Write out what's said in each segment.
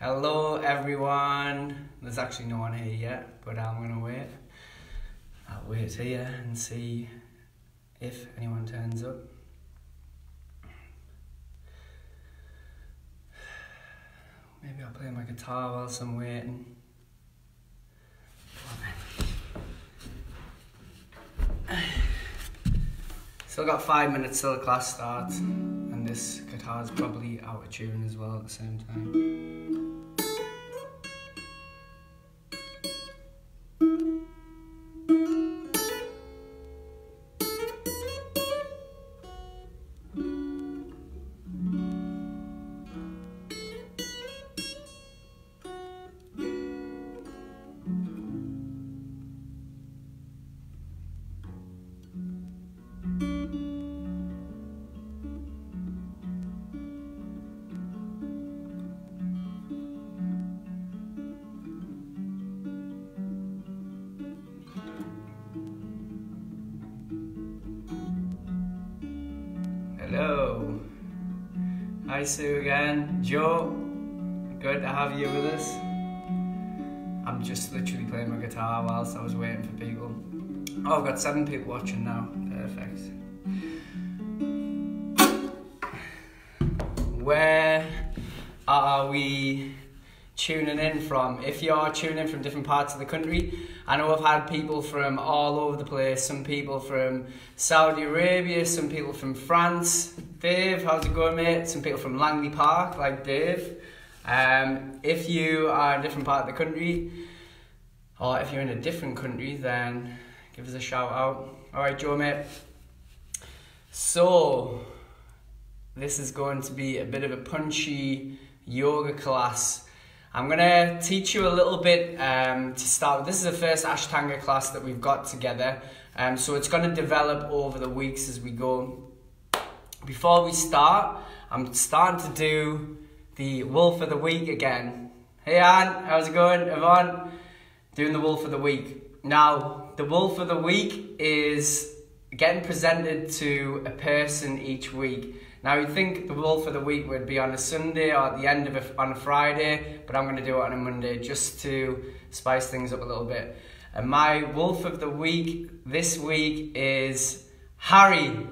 Hello, everyone. There's actually no one here yet, but I'm gonna wait. I'll wait here and see if anyone turns up. Maybe I'll play my guitar whilst I'm waiting. Still got five minutes till the class starts, and guitar is probably out of tune as well at the same time. Hi Sue again. Joe, good to have you with us. I'm just literally playing my guitar whilst I was waiting for people. Oh, I've got seven people watching now. Perfect. Where are we tuning in from? If you're tuning in from different parts of the country, I know I've had people from all over the place. Some people from Saudi Arabia, some people from France. Dave, how's it going, mate? Some people from Langley Park, like Dave. Um, if you are in a different part of the country, or if you're in a different country, then give us a shout out. All right, Joe, mate. So, this is going to be a bit of a punchy yoga class. I'm going to teach you a little bit um, to start. This is the first Ashtanga class that we've got together, um, so it's going to develop over the weeks as we go. Before we start, I'm starting to do the Wolf of the Week again. Hey Anne, how's it going? Yvonne? Doing the Wolf of the Week. Now, the Wolf of the Week is getting presented to a person each week. Now you'd think the wolf of the week would be on a Sunday or at the end of a, on a Friday, but I'm going to do it on a Monday just to spice things up a little bit. And my wolf of the week this week is Harry.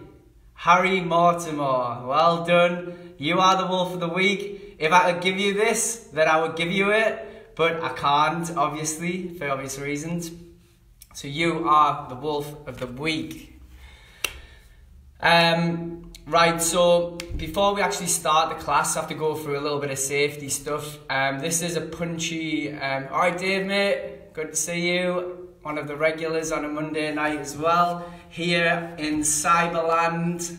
Harry Mortimer. Well done. You are the wolf of the week. If I could give you this, then I would give you it, but I can't, obviously, for obvious reasons. So you are the wolf of the week. Um, right, so before we actually start the class, I have to go through a little bit of safety stuff. Um, this is a punchy. Um, all right, Dave, mate, good to see you. One of the regulars on a Monday night as well. Here in Cyberland,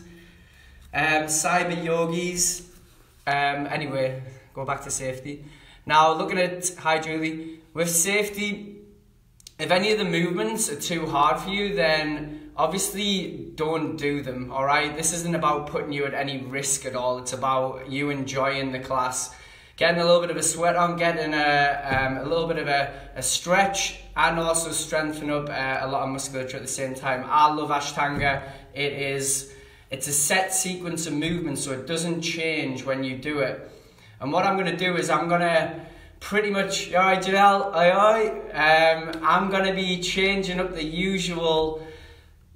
um, Cyber Yogis. Um, anyway, go back to safety. Now, looking at, hi Julie, with safety, if any of the movements are too hard for you, then obviously don't do them, all right? This isn't about putting you at any risk at all. It's about you enjoying the class, getting a little bit of a sweat on, getting a, um, a little bit of a, a stretch, and also strengthen up uh, a lot of musculature at the same time. I love Ashtanga. It is, it's a set sequence of movements, so it doesn't change when you do it. And what I'm going to do is I'm going to pretty much, all right, Janelle, aye, aye. Um, I'm going to be changing up the usual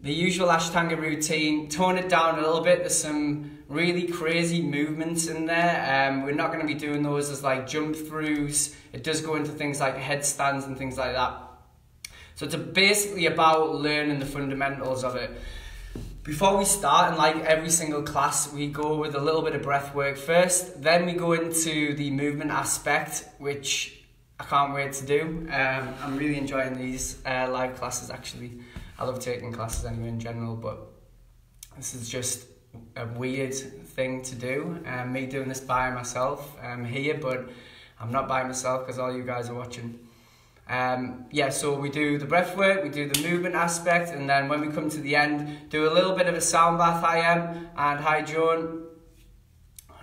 the usual Ashtanga routine, tone it down a little bit. There's some really crazy movements in there. Um, we're not going to be doing those as like jump throughs. It does go into things like headstands and things like that. So it's basically about learning the fundamentals of it. Before we start, and like every single class, we go with a little bit of breath work first. Then we go into the movement aspect, which I can't wait to do. Um, I'm really enjoying these uh, live classes actually. I love taking classes anyway in general, but this is just a weird thing to do. Um, me doing this by myself um, here, but I'm not by myself because all you guys are watching. Um, yeah, so we do the breath work, we do the movement aspect, and then when we come to the end, do a little bit of a sound bath. I am, and hi Joan.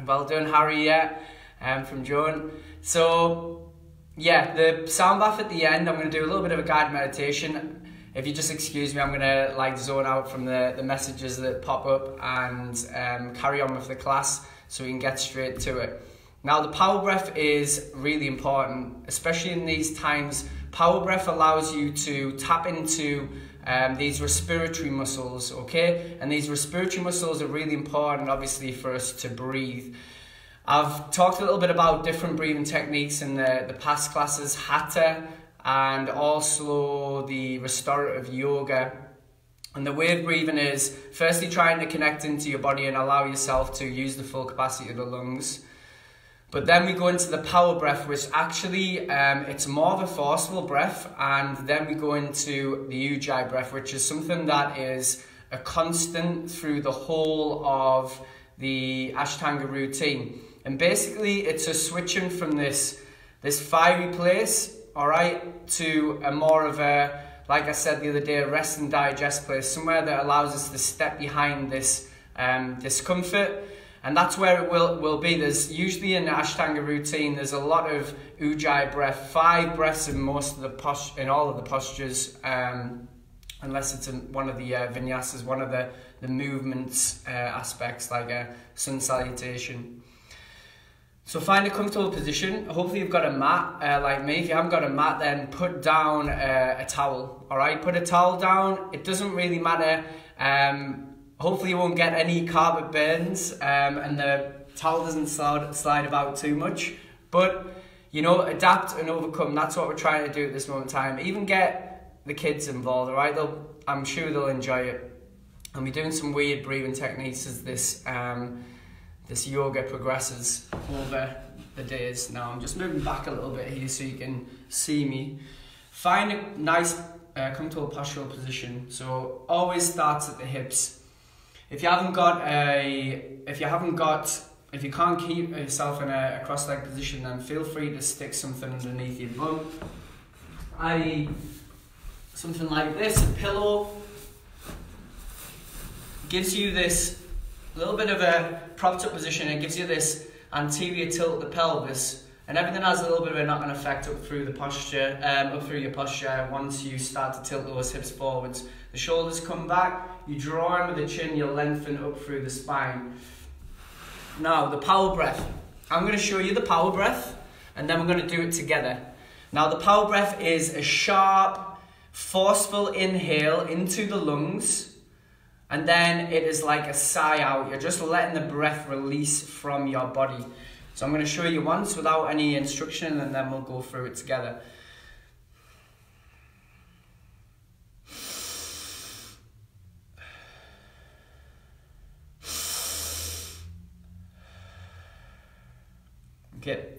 Well done, Harry. Yeah, um, from Joan. So yeah, the sound bath at the end. I'm going to do a little bit of a guided meditation. If you just excuse me, I'm to like zone out from the, the messages that pop up and um, carry on with the class so we can get straight to it. Now, the power breath is really important, especially in these times. Power breath allows you to tap into um, these respiratory muscles, okay? And these respiratory muscles are really important, obviously, for us to breathe. I've talked a little bit about different breathing techniques in the, the past classes, Hatha, and also the restorative yoga. And the way of breathing is firstly trying to connect into your body and allow yourself to use the full capacity of the lungs. But then we go into the power breath, which actually um, it's more of a forceful breath, and then we go into the Ujjayi breath, which is something that is a constant through the whole of the Ashtanga routine. And basically, it's a switching from this this fiery place, all right, to a more of a, like I said the other day, a rest and digest place, somewhere that allows us to step behind this um, discomfort and that's where it will, will be. There's usually in Ashtanga routine, there's a lot of Ujjayi breath, five breaths in most of the post, in all of the postures, um, unless it's in one of the uh, vinyasas, one of the, the movements uh, aspects, like a sun salutation. So find a comfortable position. Hopefully you've got a mat, uh, like me. If you haven't got a mat, then put down uh, a towel. All right, put a towel down. It doesn't really matter. Um, hopefully you won't get any carpet burns um, and the towel doesn't slide, slide about too much. But, you know, adapt and overcome. That's what we're trying to do at this moment in time. Even get the kids involved, all right? They'll, I'm sure they'll enjoy it. And we're doing some weird breathing techniques as this, um, this yoga progresses over the days. Now I'm just moving back a little bit here so you can see me. Find a nice uh, comfortable postural position. So always starts at the hips if you haven't got a, if you haven't got, if you can't keep yourself in a, a cross-leg position, then feel free to stick something underneath your bum. I, something like this, a pillow, gives you this little bit of a propped up position. It gives you this anterior tilt of the pelvis and everything has a little bit of a knock-on effect up through the posture, um, up through your posture once you start to tilt those hips forwards. The shoulders come back, you draw in with the chin, you lengthen up through the spine. Now, the power breath. I'm going to show you the power breath, and then we're going to do it together. Now, the power breath is a sharp, forceful inhale into the lungs, and then it is like a sigh out. You're just letting the breath release from your body. So I'm going to show you once without any instruction and then we'll go through it together. Okay,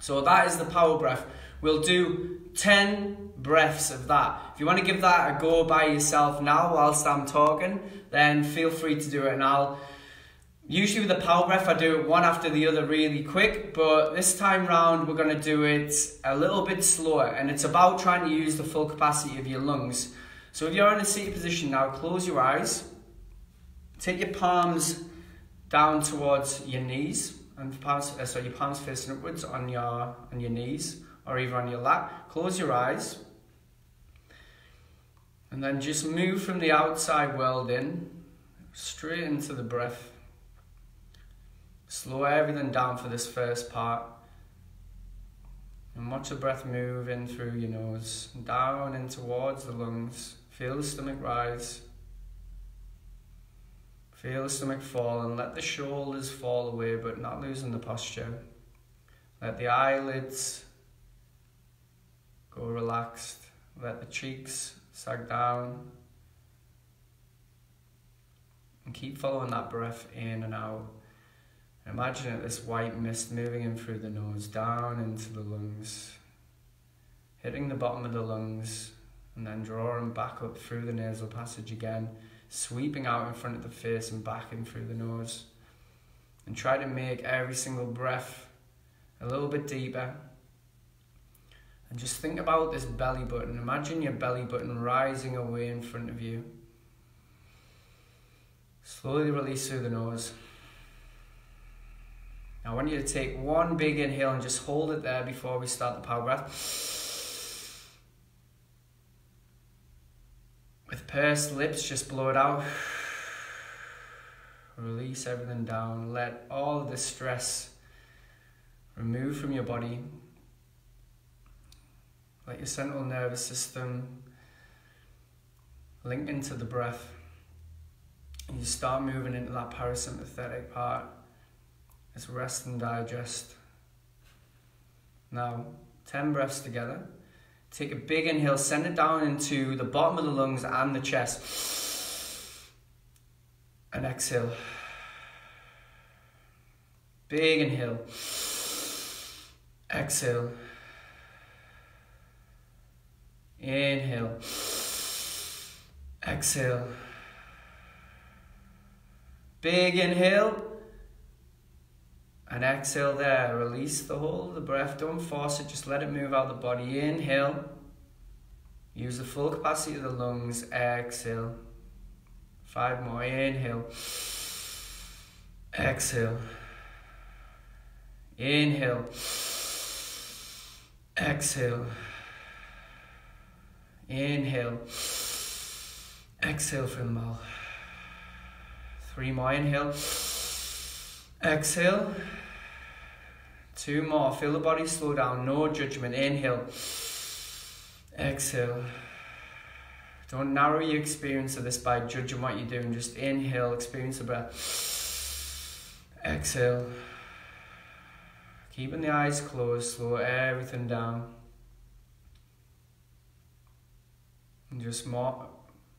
so that is the power breath. We'll do 10 breaths of that. If you want to give that a go by yourself now whilst I'm talking, then feel free to do it and I'll Usually with the power breath, I do it one after the other really quick, but this time round, we're going to do it a little bit slower, and it's about trying to use the full capacity of your lungs. So if you're in a seated position now, close your eyes, take your palms down towards your knees, and palms, uh, so your palms facing upwards on your, on your knees, or either on your lap. Close your eyes, and then just move from the outside world in, straight into the breath. Slow everything down for this first part. And watch the breath move in through your nose, down and towards the lungs. Feel the stomach rise. Feel the stomach fall and let the shoulders fall away, but not losing the posture. Let the eyelids go relaxed. Let the cheeks sag down. And keep following that breath in and out. Imagine it, this white mist moving in through the nose, down into the lungs, hitting the bottom of the lungs, and then drawing back up through the nasal passage again, sweeping out in front of the face and back in through the nose. And try to make every single breath a little bit deeper. And just think about this belly button. Imagine your belly button rising away in front of you. Slowly release through the nose. Now I want you to take one big inhale and just hold it there before we start the power breath. With pursed lips, just blow it out. Release everything down. Let all the stress remove from your body. Let your central nervous system link into the breath. And you start moving into that parasympathetic part. It's rest and digest. Now, 10 breaths together. Take a big inhale, send it down into the bottom of the lungs and the chest. And exhale. Big inhale. Exhale. Inhale. Exhale. Big inhale. And exhale there. Release the whole of the breath. Don't force it. Just let it move out the body. Inhale. Use the full capacity of the lungs. Exhale. Five more. Inhale. Exhale. Inhale. Exhale. Inhale. Exhale from the mouth. Three more. Inhale. Exhale. Two more. Feel the body slow down. No judgment. Inhale. Exhale. Don't narrow your experience of this by judging what you're doing. Just inhale, experience the breath. Exhale. Keeping the eyes closed, slow everything down. Just more,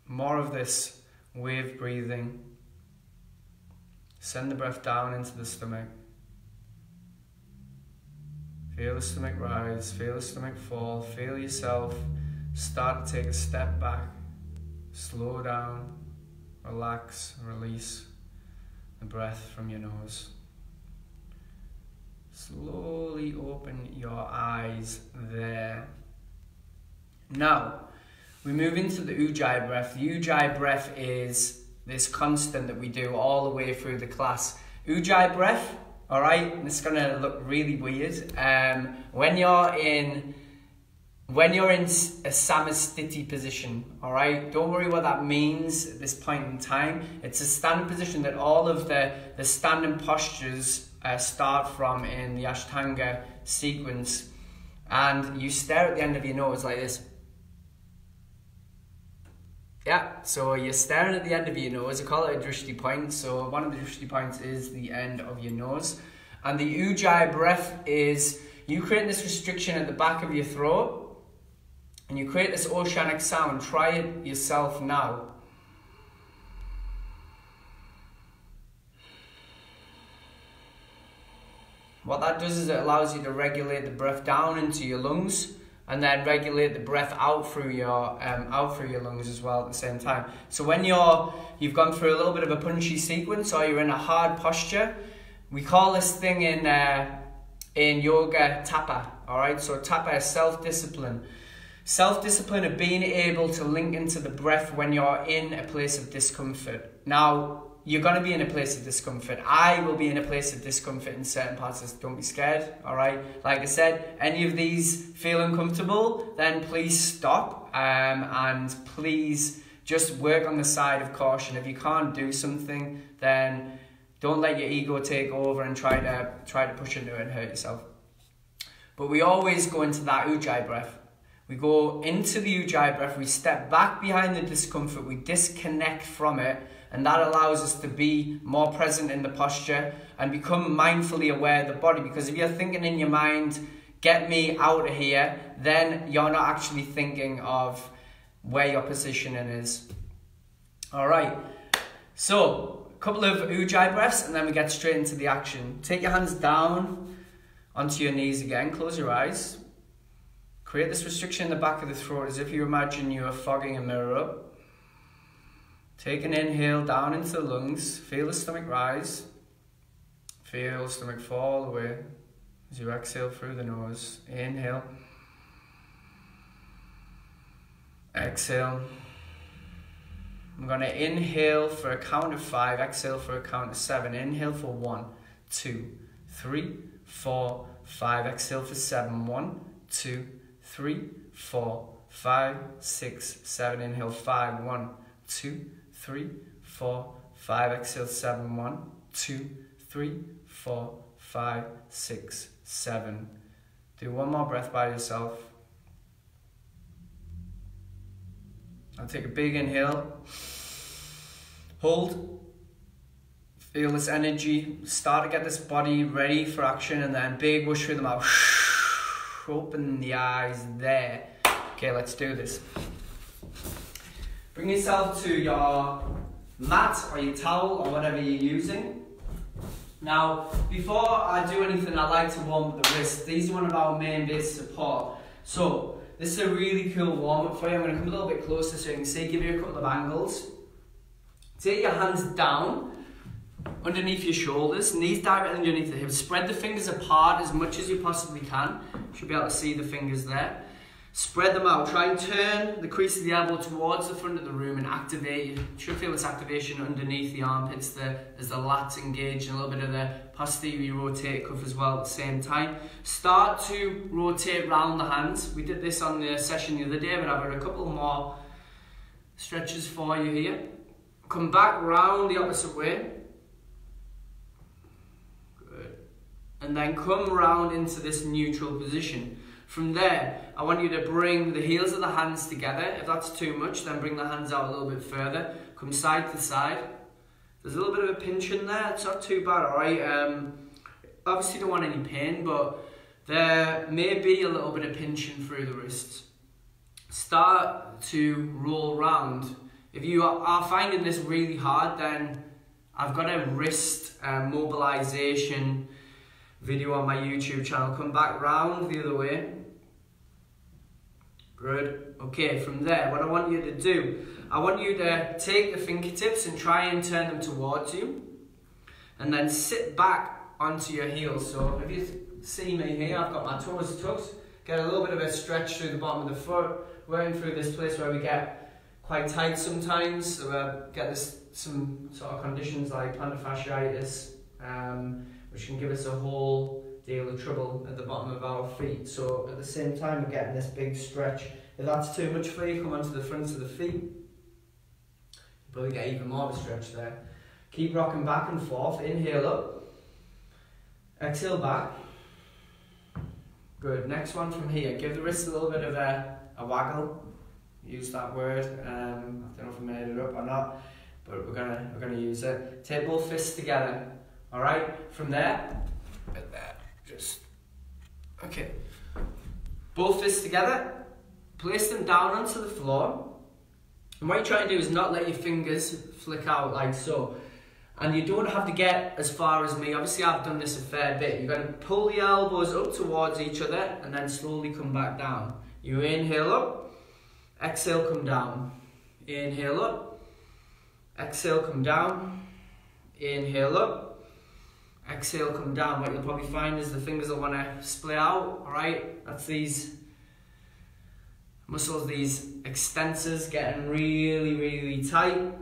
more of this wave breathing. Send the breath down into the stomach. Feel the stomach rise, feel the stomach fall, feel yourself start to take a step back. Slow down, relax, release the breath from your nose. Slowly open your eyes there. Now, we move into the Ujjayi breath. The Ujjayi breath is this constant that we do all the way through the class. Ujjayi breath, all right, it's gonna look really weird. Um, when you're in when you're in a samasthiti position, all right, don't worry what that means at this point in time. It's a standing position that all of the, the standing postures uh, start from in the Ashtanga sequence. And you stare at the end of your nose like this. Yeah, so you're staring at the end of your nose. You call it a drishti point. So one of the drishti points is the end of your nose. And the ujjayi breath is you create this restriction at the back of your throat and you create this oceanic sound. Try it yourself now. What that does is it allows you to regulate the breath down into your lungs and then regulate the breath out through your um, out through your lungs as well at the same time. So when you're you've gone through a little bit of a punchy sequence or you're in a hard posture, we call this thing in uh, in yoga tapa. All right, so tapa is self discipline. Self discipline of being able to link into the breath when you're in a place of discomfort. Now, you're going to be in a place of discomfort. I will be in a place of discomfort in certain parts. Of, don't be scared, all right? Like I said, any of these feel uncomfortable, then please stop um, and please just work on the side of caution. If you can't do something, then don't let your ego take over and try to try to push into it and hurt yourself. But we always go into that ujjayi breath. We go into the ujjayi breath, we step back behind the discomfort, we disconnect from it, and that allows us to be more present in the posture and become mindfully aware of the body. Because if you're thinking in your mind, get me out of here, then you're not actually thinking of where your positioning is. All right, so a couple of ujjayi breaths, and then we get straight into the action. Take your hands down onto your knees again, close your eyes. Create this restriction in the back of the throat as if you imagine you are fogging a mirror up. Take an inhale down into the lungs. Feel the stomach rise. Feel the stomach fall away as you exhale through the nose. Inhale. Exhale. I'm going to inhale for a count of five, exhale for a count of seven. Inhale for one, two, three, four, five. Exhale for seven. One, two, three, four, five, six, seven. Inhale, five, one, two, three, four, five. Exhale, seven, one, two, three, four, five, six, seven. Do one more breath by yourself. I'll take a big inhale. Hold. Feel this energy. Start to get this body ready for action and then big whoosh through the mouth. Open the eyes there. Okay, let's do this. Bring yourself to your mat or your towel or whatever you're using. Now, before I do anything, I like to warm up the wrists. These are one of our main bits of support. So, this is a really cool warm up for you. I'm going to come a little bit closer so you can see, give you a couple of angles. Take your hands down underneath your shoulders, knees directly underneath the hips. Spread the fingers apart as much as you possibly can. You should be able to see the fingers there. Spread them out. Try and turn the crease of the elbow towards the front of the room and activate. You should feel this activation underneath the armpits there as the lats engage and a little bit of the posterior rotate cuff as well at the same time. Start to rotate round the hands. We did this on the session the other day, but I've got a couple more stretches for you here. Come back round the opposite way. Good. And then come round into this neutral position. From there, I want you to bring the heels of the hands together. If that's too much, then bring the hands out a little bit further. Come side to side. There's a little bit of a pinch in there. It's not too bad, alright? Um, obviously don't want any pain, but there may be a little bit of pinching through the wrists. Start to roll round. If you are finding this really hard, then I've got a wrist uh, mobilization video on my YouTube channel. Come back round the other way. Good. Okay, from there, what I want you to do, I want you to take the fingertips and try and turn them towards you. And then sit back onto your heels. So if you see me here, I've got my toes tucked. Get a little bit of a stretch through the bottom of the foot. Working through this place where we get quite tight sometimes. So we get this, some sort of conditions like plantar fasciitis, um, which can give us a whole deal of trouble at the bottom of our feet. So at the same time, we're getting this big stretch. If that's too much for you, come onto the front of the feet. You'll probably get even more of a stretch there. Keep rocking back and forth. Inhale up. Exhale back. Good. Next one from here. Give the wrist a little bit of a, a waggle. Use that word. Um, I don't know if I made it up or not, but we're gonna we're gonna use it. Take both fists together. All right. From there, there. Just okay. Both fists together. Place them down onto the floor. And what you're trying to do is not let your fingers flick out like so. And you don't have to get as far as me. Obviously, I've done this a fair bit. You're going to pull the elbows up towards each other and then slowly come back down. You inhale up, exhale, come down. Inhale up, exhale, come down. Inhale up, exhale, come down. What you'll probably find is the fingers will want to split out, alright? That's these muscles, these extensors getting really, really tight.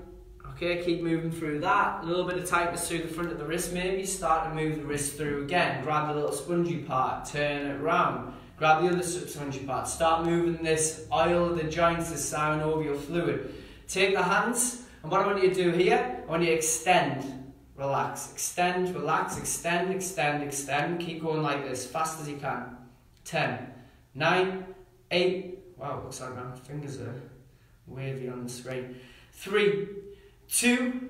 Okay, keep moving through that. A little bit of tightness through the front of the wrist maybe. Start to move the wrist through again. Grab the little spongy part, turn it around. Grab the other spongy part. Start moving this oil of the joints, this synovial fluid. Take the hands, and what I want you to do here, I want you to extend, relax, extend, relax, extend, extend, extend. Keep going like this, fast as you can. 10, 9, 8, wow, looks like my fingers are wavy on the screen. 3, two,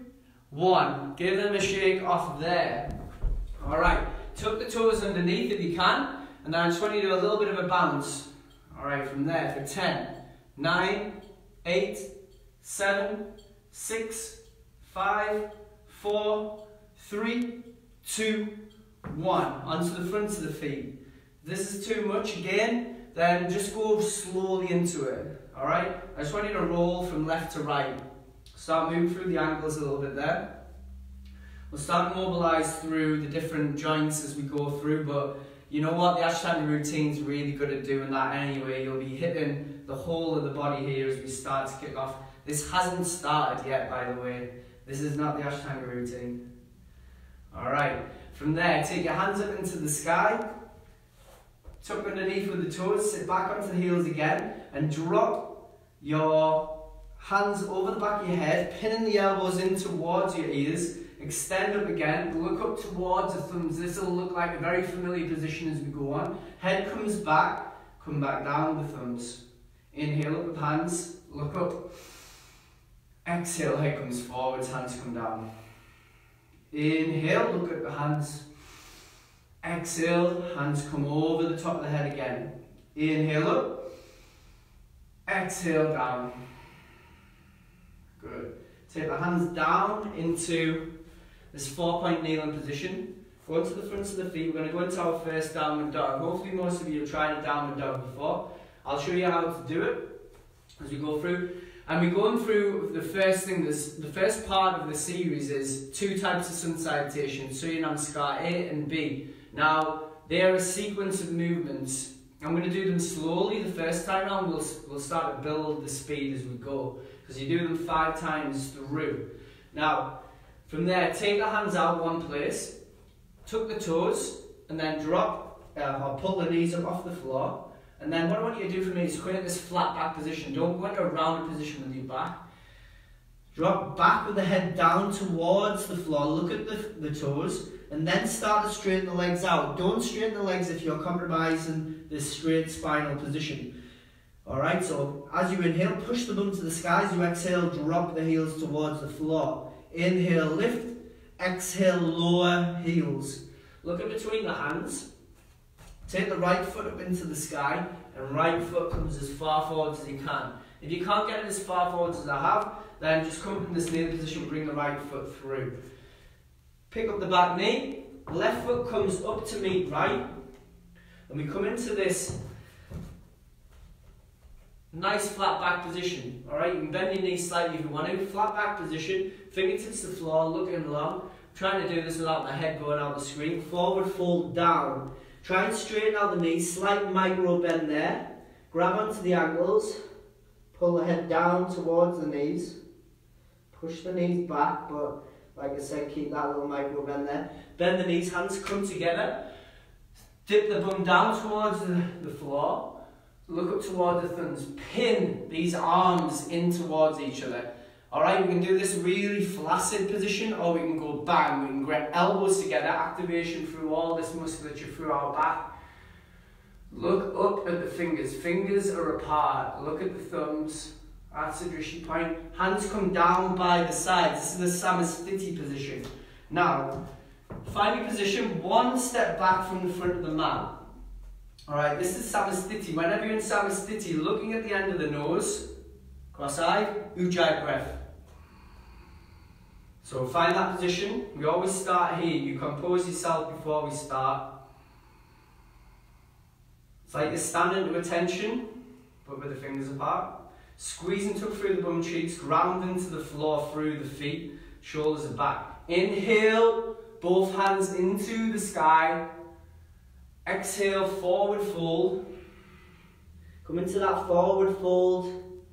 one. Give them a shake off there. All right, tuck the toes underneath if you can, and then I just want you to do a little bit of a bounce. All right, from there for 10, 9, 8, 7, 6, 5, 4, 3, 2, 1. Onto the front of the feet. If this is too much again, then just go slowly into it. All right, I just want you to roll from left to right. Start moving through the ankles a little bit there. We'll start to mobilise through the different joints as we go through, but you know what? The Ashtanga routine is really good at doing that anyway. You'll be hitting the whole of the body here as we start to kick off. This hasn't started yet, by the way. This is not the Ashtanga routine. Alright, from there, take your hands up into the sky. Tuck underneath with the toes, sit back onto the heels again, and drop your hands over the back of your head, pinning the elbows in towards your ears, Extend up again, look up towards the thumbs. This will look like a very familiar position as we go on. Head comes back, come back down with the thumbs. Inhale up with hands, look up. Exhale, head comes forwards, hands come down. Inhale, look at the hands. Exhale, hands come over the top of the head again. Inhale up. Exhale down. Good. Take the hands down into this four-point kneeling position. Go into the fronts of the feet. We're going to go into our first downward dog. Hopefully most of you have tried a downward dog before. I'll show you how to do it as we go through. And we're going through the first thing, this, the first part of the series is two types of sun salutation, Surya Namaskar A and B. Now, they are a sequence of movements. I'm going to do them slowly the first time round. We'll, we'll start to build the speed as we go. Because you do them five times through. Now, from there, take the hands out one place, tuck the toes, and then drop uh, or pull the knees up off the floor. And then what I want you to do for me is create this flat back position. Don't go into a rounded position with your back. Drop back with the head down towards the floor. Look at the, the toes. And then start to straighten the legs out. Don't straighten the legs if you're compromising this straight spinal position. Alright, so as you inhale, push the bum to the sky. As you exhale, drop the heels towards the floor. Inhale, lift. Exhale, lower heels. Look in between the hands. Take the right foot up into the sky and right foot comes as far forward as you can. If you can't get it as far forward as I have, then just come in this kneeling position, bring the right foot through. Pick up the back knee, left foot comes up to meet right, and we come into this nice flat back position. Alright, you can bend your knees slightly if you want to. Flat back position, fingertips to the floor, looking long. Trying to do this without my head going out the screen. Forward fold down. Try and straighten out the knees, slight micro bend there. Grab onto the ankles, pull the head down towards the knees. Push the knees back, but like I said, keep that little micro bend there. Bend the knees, hands come together. Dip the bum down towards the, floor. Look up towards the thumbs. Pin these arms in towards each other. Alright, we can do this really flaccid position or we can go bang. We can get elbows together, activation through all this musculature through our back. Look up at the fingers. Fingers are apart. Look at the thumbs. That's the drishti point. Hands come down by the sides. This is the Samasthiti position. Now, find your position one step back from the front of the mat. Alright, this is Samasthiti. Whenever you're in Samasthiti, looking at the end of the nose, cross-eyed, Ujjayi breath. So find that position. We always start here. You compose yourself before we start. It's like you're standing to attention, but with the fingers apart. Squeeze and tuck through the bum cheeks, ground into the floor through the feet, shoulders are back. Inhale, both hands into the sky. Exhale, forward fold. Come into that forward fold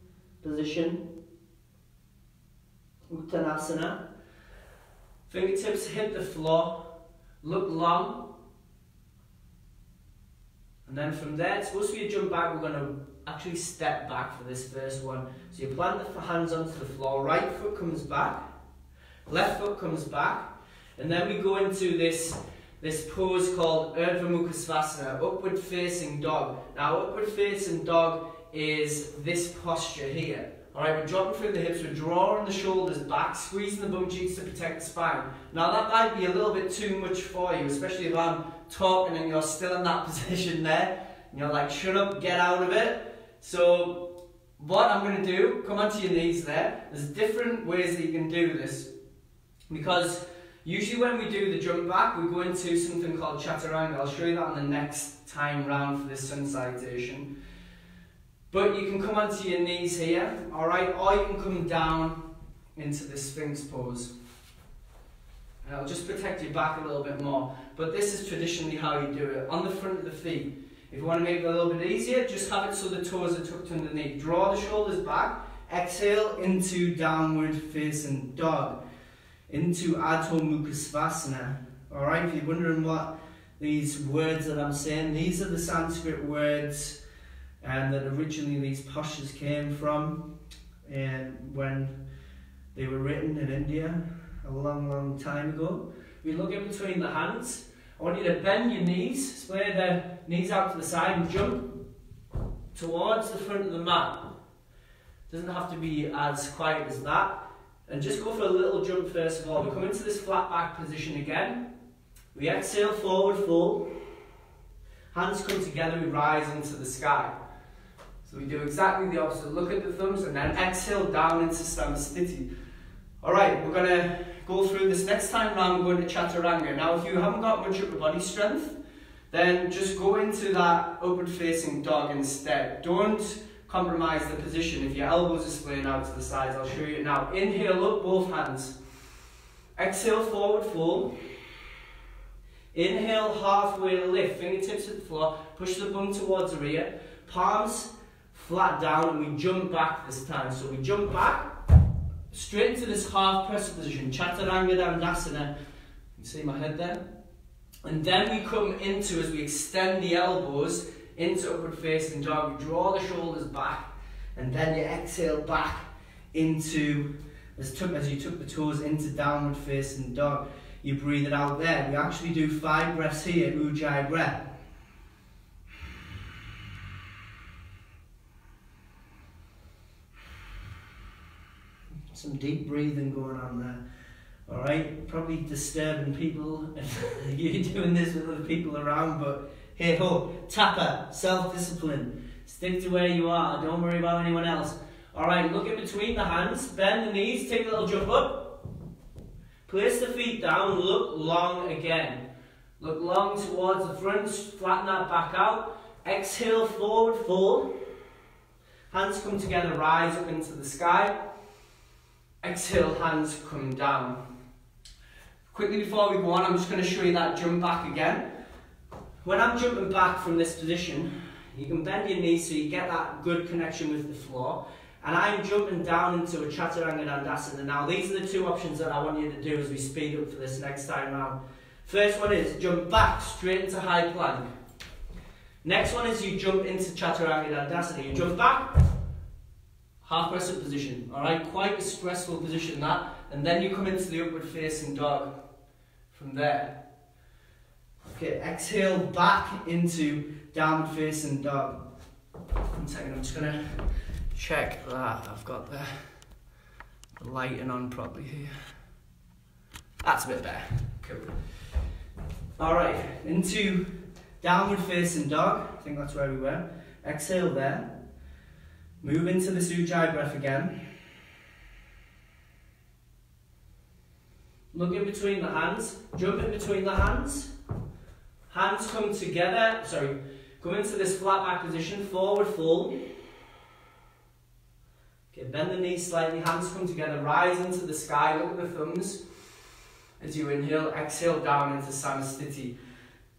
position. Uttanasana. Fingertips hit the floor, look long. And then from there, be a jump back. We're going to actually step back for this first one. So you plant the hands onto the floor, right foot comes back, left foot comes back, and then we go into this, this pose called Urdhva Mukha Svasana, upward facing dog. Now, upward facing dog is this posture here. Alright, we're dropping through the hips, we're drawing the shoulders back, squeezing the bum cheeks to protect the spine. Now that might be a little bit too much for you, especially if I'm talking and you're still in that position there. And you're like, shut up, get out of it. So, what I'm going to do, come onto your knees there. There's different ways that you can do this. Because usually when we do the jump back, we go into something called chaturanga. I'll show you that on the next time round for this sun salutation. But you can come onto your knees here, alright, or you can come down into the Sphinx pose. And it'll just protect your back a little bit more. But this is traditionally how you do it, on the front of the feet. If you want to make it a little bit easier, just have it so the toes are tucked underneath. Draw the shoulders back, exhale into downward facing dog, into Adho Mukha Svasana. Alright, if you're wondering what these words that I'm saying, these are the Sanskrit words and that originally these postures came from and when they were written in India a long, long time ago. We look in between the hands. I want you to bend your knees, spread the knees out to the side and jump towards the front of the mat. Doesn't have to be as quiet as that. And just go for a little jump first of all. We come into this flat back position again. We exhale forward fold. Hands come together, we rise into the sky. So we do exactly the opposite. Look at the thumbs and then exhale down into Samasthiti. Alright, we're going to go through this next time round, we're going to Chaturanga. Now if you haven't got much upper body strength, then just go into that upward facing dog instead. Don't compromise the position. If your elbows are splaying out to the sides, I'll show you now. Inhale up, both hands. Exhale, forward fold. Inhale, halfway lift, fingertips at the floor, push the bum towards the rear, palms flat down, and we jump back this time. So we jump back, straight into this half press position, Chaturanga Dandasana. You see my head there? And then we come into, as we extend the elbows, into upward facing dog, we draw the shoulders back, and then you exhale back into, as, as you took the toes into downward facing dog you breathe it out there. We actually do five breaths here, Ujjayi breath. Some deep breathing going on there. Alright, probably disturbing people you're doing this with other people around, but hey ho, tapa, self discipline. Stick to where you are, don't worry about anyone else. Alright, look in between the hands, bend the knees, take a little jump up. Place the feet down, look long again. Look long towards the front, flatten that back out. Exhale, forward fold. Hands come together, rise up into the sky. Exhale, hands come down. Quickly before we go on, I'm just going to show you that jump back again. When I'm jumping back from this position, you can bend your knees so you get that good connection with the floor and I'm jumping down into a Chaturanga Dandasana. Now, these are the two options that I want you to do as we speed up for this next time round. First one is jump back straight into high plank. Next one is you jump into Chaturanga Dandasana. You jump back, half crescent position. All right, quite a stressful position that. And then you come into the upward facing dog from there. Okay, exhale back into downward facing dog. One second, I'm just gonna check that I've got the, lighting on properly here. That's a bit better. Cool. Alright, into downward facing dog. I think that's where we were. Exhale there. Move into the Ujjayi breath again. Look in between the hands. Jump in between the hands. Hands come together. Sorry. Come into this flat back position. Forward fold. Okay, bend the knees slightly, hands come together, rise into the sky, look at the thumbs. As you inhale, exhale down into Samasthiti.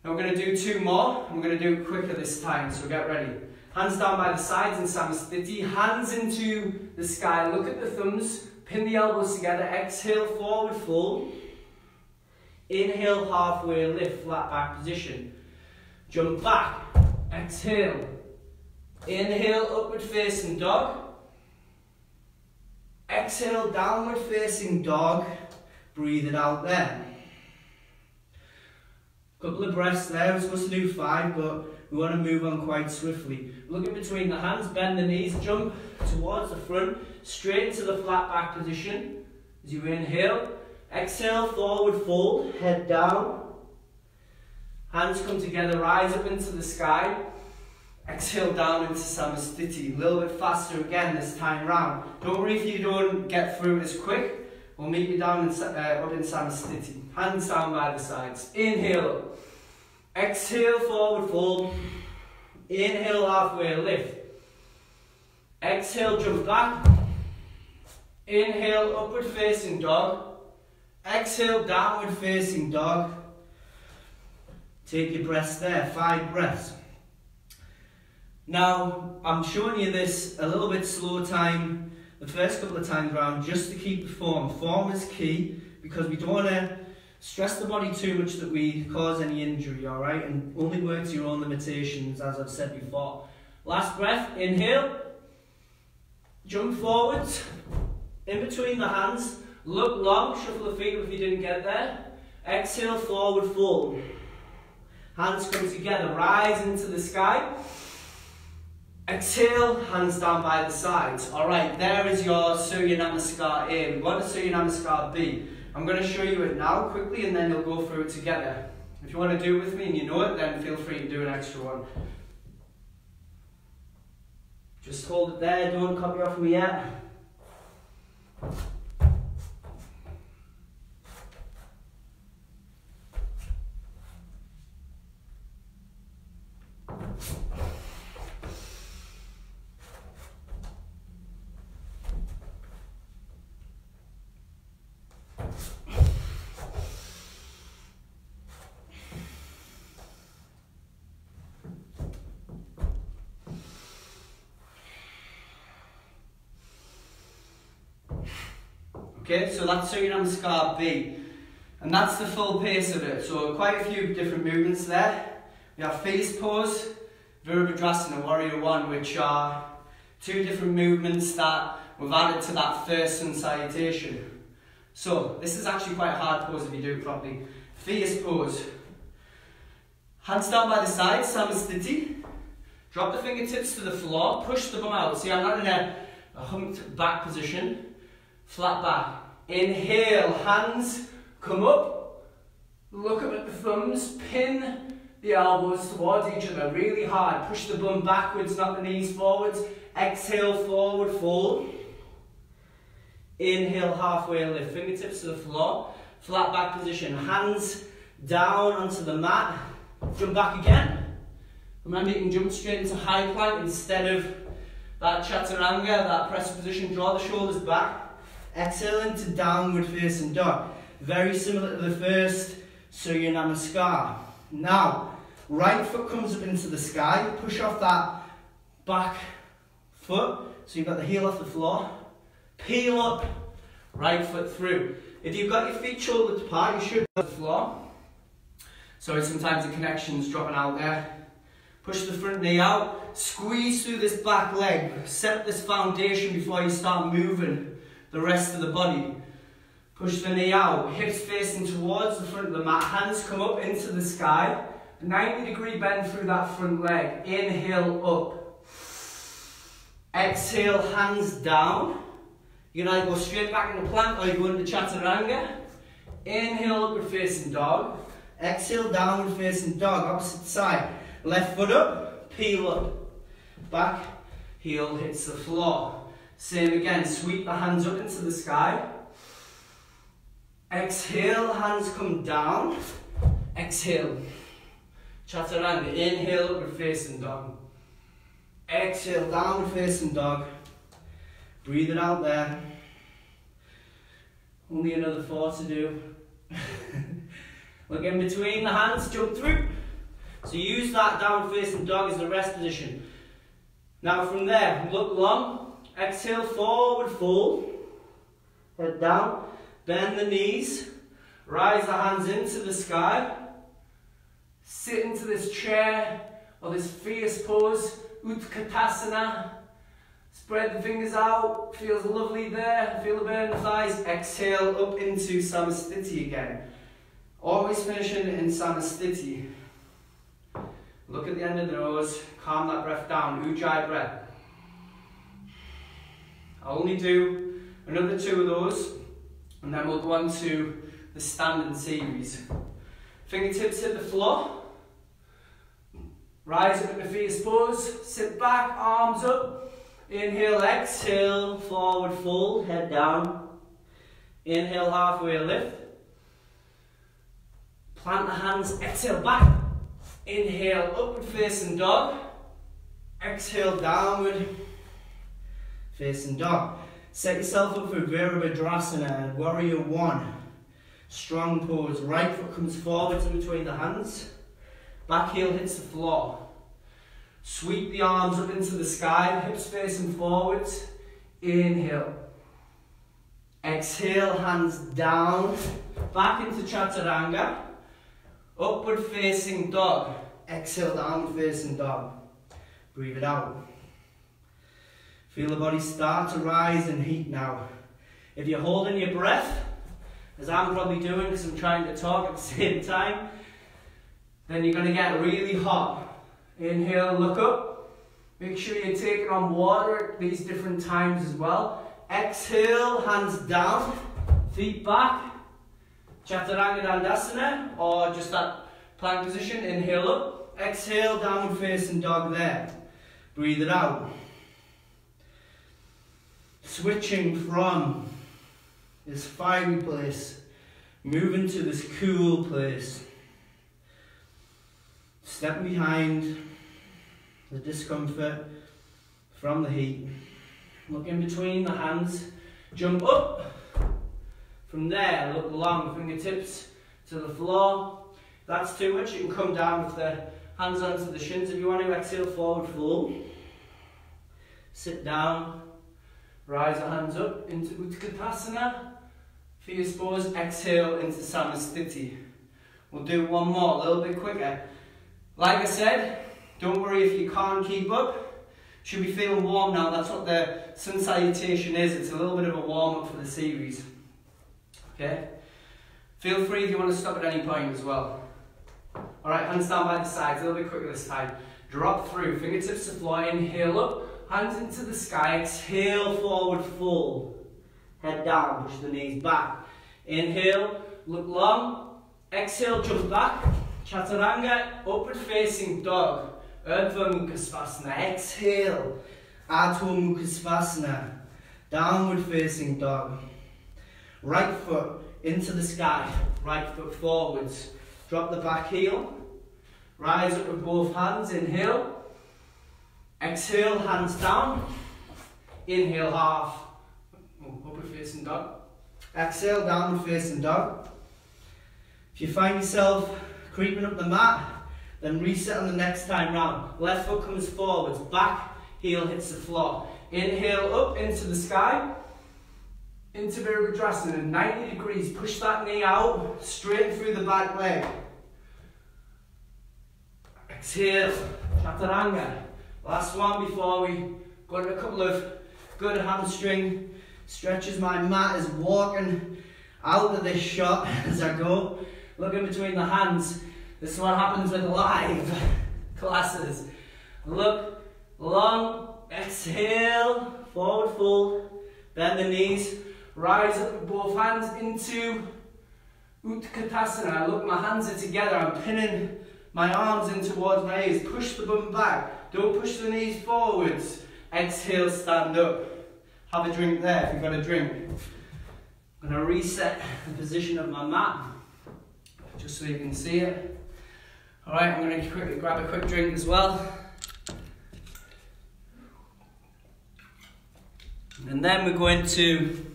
Now we're going to do two more, we're going to do it quicker this time, so get ready. Hands down by the sides in Samasthiti, hands into the sky, look at the thumbs, pin the elbows together, exhale, forward fold. Inhale, halfway lift, flat back position. Jump back, exhale. Inhale, upward facing dog. Exhale, downward facing dog. Breathe it out there. Couple of breaths there. We're supposed to do five, but we want to move on quite swiftly. Look in between the hands, bend the knees, jump towards the front, straight into the flat back position. As you inhale, exhale, forward fold, head down. Hands come together, rise up into the sky. Exhale down into Samasthiti. A little bit faster again this time round. Don't worry if you don't get through as quick. We'll meet you down in, uh, up in Samasthiti. Hands down by the sides. Inhale. Exhale, forward fold. Inhale, halfway lift. Exhale, jump back. Inhale, upward facing dog. Exhale, downward facing dog. Take your breaths there, five breaths. Now, I'm showing you this a little bit slow time the first couple of times around just to keep the form. Form is key because we don't want to stress the body too much that we cause any injury, alright? And only work to your own limitations, as I've said before. Last breath, inhale, jump forwards, in between the hands, Look long, shuffle the feet if you didn't get there. Exhale, forward fold. Hands come together, rise into the sky. Exhale, hands down by the sides. Alright, there is your Surya Namaskar A. We've got a Surya Namaskar B. I'm going to show you it now quickly and then you'll go through it together. If you want to do it with me and you know it, then feel free to do an extra one. Just hold it there, don't copy off me yet. Okay, so that's Surya Namaskar B. And that's the full pace of it. So quite a few different movements there. We have fierce pose, Virabhadrasana, Warrior One, which are two different movements that we've added to that first sun salutation. So this is actually quite a hard pose if you do it properly. Fierce pose. Hands down by the side, Samasthiti. Drop the fingertips to the floor, push the bum out. See, I'm not in a, a humped back position. Flat back. Inhale, hands come up. Look up at the thumbs. Pin the elbows towards each other really hard. Push the bum backwards, not the knees forwards. Exhale, forward fold. Inhale, halfway lift. Fingertips to the floor. Flat back position. Hands down onto the mat. Jump back again. Remember, you can jump straight into high plank instead of that chaturanga, that press position. Draw the shoulders back. Exhale into downward facing dog. Very similar to the first Surya Namaskar. Now, right foot comes up into the sky. Push off that back foot. So you've got the heel off the floor. Peel up, right foot through. If you've got your feet shoulder apart, you should the floor. Sorry, sometimes the connection's dropping out there. Push the front knee out. Squeeze through this back leg. Set this foundation before you start moving the rest of the body. Push the knee out, hips facing towards the front of the mat, hands come up into the sky. 90 degree bend through that front leg. Inhale up. Exhale, hands down. you're gonna go straight back into plank or you go into chaturanga. Inhale, upward facing dog. Exhale, downward facing dog, opposite side. Left foot up, peel up. Back, heel hits the floor. Same again, sweep the hands up into the sky. Exhale, hands come down. Exhale. Chaturanga, inhale, upward facing dog. Exhale, downward facing dog. Breathe it out there. Only another four to do. Look in between the hands, jump through. So use that downward facing dog as the rest position. Now from there, look long, Exhale, forward fold. Head down. Bend the knees. Rise the hands into the sky. Sit into this chair or this fierce pose, Utkatasana. Spread the fingers out, feels lovely there. Feel the burn in the thighs. Exhale up into Samasthiti again. Always finishing in Samasthiti. Look at the end of the nose, calm that breath down. Ujjayi breath. I'll only do another two of those and then we'll go on to the standing series. Fingertips hit the floor. Rise up in the feet pose. Sit back, arms up. Inhale, exhale, forward fold, head down. Inhale, halfway lift. Plant the hands, exhale back. Inhale, upward facing dog. Exhale, downward facing dog. Set yourself up for Virabhadrasana, and Warrior One. Strong pose. Right foot comes forwards in between the hands. Back heel hits the floor. Sweep the arms up into the sky, hips facing forwards. Inhale. Exhale, hands down. Back into Chaturanga. Upward facing dog. Exhale, downward facing dog. Breathe it out. Feel the body start to rise and heat now. If you're holding your breath, as I'm probably doing because I'm trying to talk at the same time, then you're going to get really hot. Inhale, look up. Make sure you're taking on water at these different times as well. Exhale, hands down, feet back. Chaturanga Dandasana, or just that plank position. Inhale up. Exhale, downward facing dog there. Breathe it out. Switching from this fiery place, moving to this cool place. Step behind the discomfort from the heat. Look in between the hands. Jump up. From there, look long, fingertips to the floor. If that's too much, you can come down with the hands onto the shins if you want to. Exhale, forward fold. Sit down. Rise the hands up into Utkatasana. Feet pose. Exhale into Samasthiti. We'll do one more, a little bit quicker. Like I said, don't worry if you can't keep up. Should be feeling warm now. That's what the sun salutation is. It's a little bit of a warm up for the series. Okay? Feel free if you want to stop at any point as well. Alright, hands down by the sides, a little bit quicker this time. Drop through, fingertips to floor, inhale up, hands into the sky, exhale forward, full. Head down, push the knees back. Inhale, look long, exhale, jump back. Chaturanga, upward facing dog. Urdhva Mukha Svanasana. Exhale. Adho Mukha Svanasana. Downward facing dog. Right foot into the sky. Right foot forwards. Drop the back heel. Rise up with both hands. Inhale. Exhale, hands down. Inhale, half. Upward facing dog. Exhale, downward facing dog. If you find yourself creeping up the mat, then reset on the next time round. Left foot comes forwards, back heel hits the floor. Inhale up into the sky, into Virabhadrasana, 90 degrees. Push that knee out, straight through the back leg. Exhale, Chaturanga. Last one before we go to a couple of good hamstring stretches. My mat is walking out of this shot as I go. Look in between the hands. This is what happens with live classes. Look long, exhale, forward fold, bend the knees, rise up with both hands into Utkatasana. Look, my hands are together. I'm pinning my arms in towards my ears. Push the bum back. Don't push the knees forwards. Exhale, stand up. Have a drink there if you've got a drink. I'm going to reset the position of my mat just so you can see it. Alright, I'm going to quickly grab a quick drink as well. And then we're going to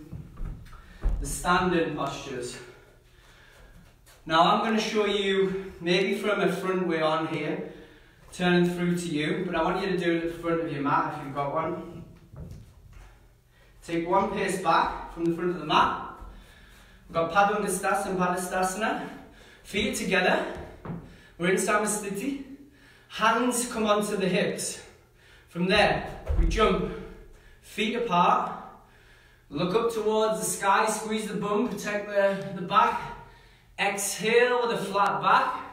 the standing postures. Now I'm going to show you, maybe from a front way on here, turning through to you, but I want you to do it at the front of your mat if you've got one. Take one pace back from the front of the mat. We've got Padangusthasana and Padahastasana. Feet together. We're in Samasthiti. Hands come onto the hips. From there, we jump. Feet apart. Look up towards the sky. Squeeze the bum. Protect the, the back. Exhale with a flat back.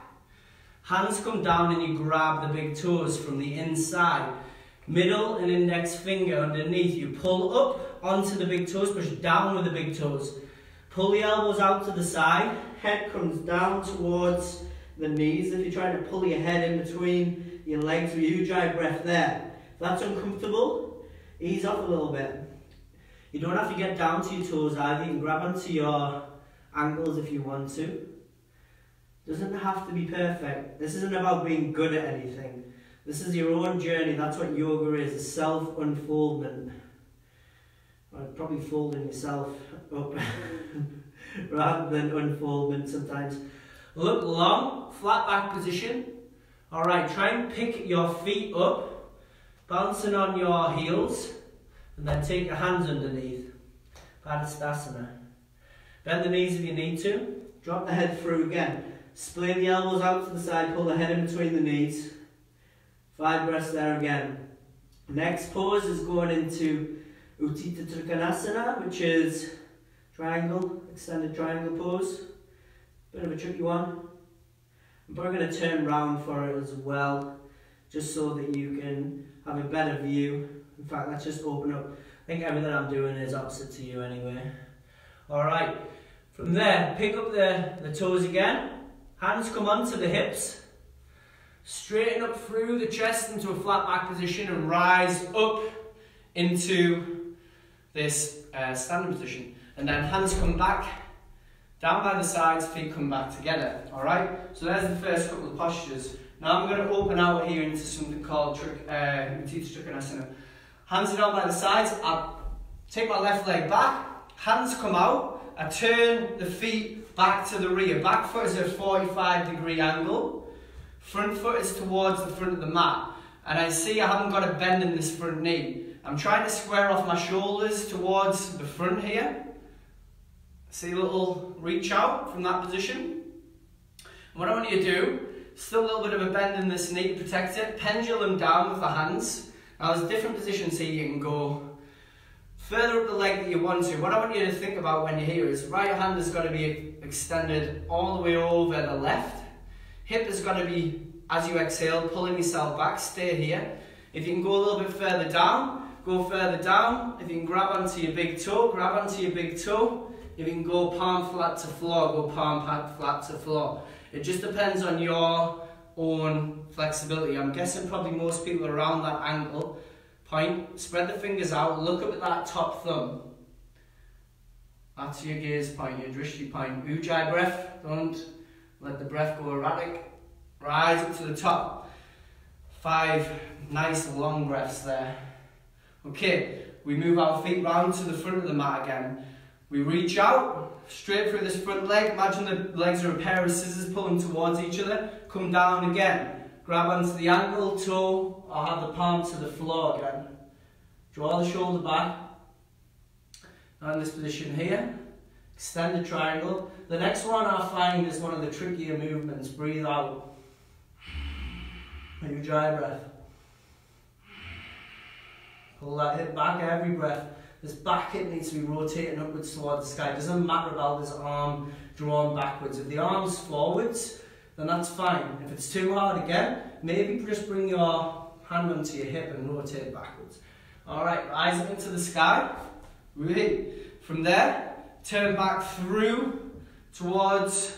Hands come down and you grab the big toes from the inside. Middle and index finger underneath. You pull up onto the big toes. Push down with the big toes. Pull the elbows out to the side, head comes down towards the knees. If you're trying to pull your head in between your legs with you, dry breath there. If that's uncomfortable, ease off a little bit. You don't have to get down to your toes either. You can grab onto your ankles if you want to. Doesn't have to be perfect. This isn't about being good at anything. This is your own journey. That's what yoga is, a self-unfoldment. Or probably folding yourself up rather than unfoldment sometimes. Look long, flat back position. Alright, try and pick your feet up, bouncing on your heels, and then take your hands underneath. Padahastasana. Bend the knees if you need to. Drop the head through again. Split the elbows out to the side, pull the head in between the knees. Five breaths there again. Next pose is going into Utthita Trikonasana, which is triangle, extended triangle pose. Bit of a tricky one. I'm probably going to turn round for it as well, just so that you can have a better view. In fact, let's just open up. I think everything I'm doing is opposite to you anyway. Alright, from there, pick up the, the toes again. Hands come onto the hips. Straighten up through the chest into a flat back position and rise up into this uh, standing position. And then hands come back, down by the sides, feet come back together. Alright? So there's the first couple of postures. Now I'm going to open out here into something called trick, uh, Trikonasana. Hands are down by the sides. I take my left leg back, hands come out. I turn the feet back to the rear. Back foot is at a 45 degree angle. Front foot is towards the front of the mat. And I see I haven't got a bend in this front knee. I'm trying to square off my shoulders towards the front here. See a little reach out from that position. And what I want you to do, still a little bit of a bend in this knee to protect it. Pendulum down with the hands. Now there's different positions here you can go further up the leg that you want to. What I want you to think about when you're here is right hand has got to be extended all the way over the left. Hip is going to be, as you exhale, pulling yourself back. Stay here. If you can go a little bit further down, Go further down. If you can grab onto your big toe, grab onto your big toe. If you can go palm flat to floor, go palm flat to floor. It just depends on your own flexibility. I'm guessing probably most people around that angle. Point, spread the fingers out, look up at that top thumb. That's your gaze point, your drishti point. Ujjayi breath, don't let the breath go erratic. Rise up to the top. Five nice long breaths there. Okay, we move our feet round to the front of the mat again. We reach out, straight through this front leg. Imagine the legs are a pair of scissors pulling towards each other. Come down again. Grab onto the ankle, toe, or have the palm to the floor again. Draw the shoulder back. In this position here, extend the triangle. The next one I find is one of the trickier movements. Breathe out. Ujjayi breath. Pull that hip back every breath. This back hip needs to be rotating upwards towards the sky. It doesn't matter about this arm drawn backwards. If the arm's forwards, then that's fine. If it's too hard again, maybe just bring your hand onto your hip and rotate backwards. Alright, rise up into the sky. Really. From there, turn back through towards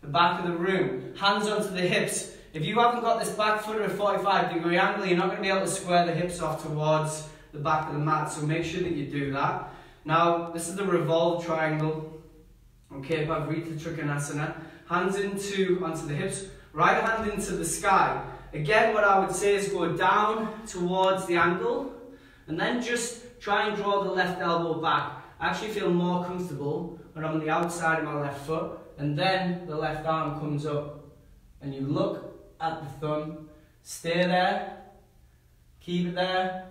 the back of the room. Hands onto the hips. If you haven't got this back foot at a 45 degree angle, you're not going to be able to square the hips off towards the back of the mat. So make sure that you do that. Now, this is the revolved triangle. Okay, Parivrtta Trikonasana. Hands into, onto the hips. Right hand into the sky. Again, what I would say is go down towards the angle. And then just try and draw the left elbow back. I actually feel more comfortable when I'm on the outside of my left foot. And then the left arm comes up. And you look at the thumb. Stay there. Keep it there.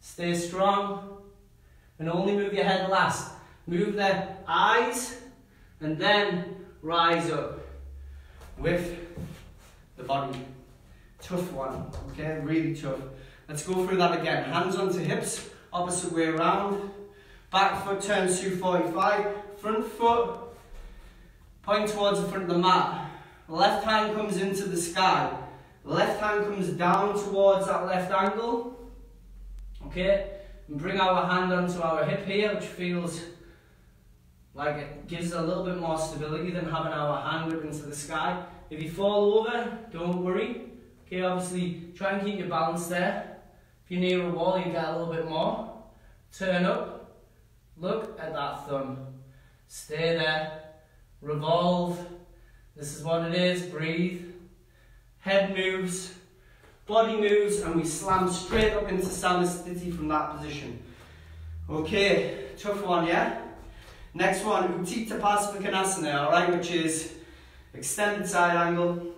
Stay strong. And only move your head last. Move the eyes and then rise up with the body. Tough one, okay? Really tough. Let's go through that again. Hands onto hips, opposite way around. Back foot turns 245. Front foot, point towards the front of the mat. Left hand comes into the sky. Left hand comes down towards that left angle. Okay? And bring our hand onto our hip here, which feels like it gives a little bit more stability than having our hand up into the sky. If you fall over, don't worry. Okay, obviously try and keep your balance there. If you're near a wall, you get a little bit more. Turn up, look at that thumb. Stay there, revolve. This is what it is, breathe. Head moves, Body moves and we slam straight up into Samasthiti from that position. Okay, tough one, yeah? Next one, Utthita Parsvakonasana, alright, which is extended side angle.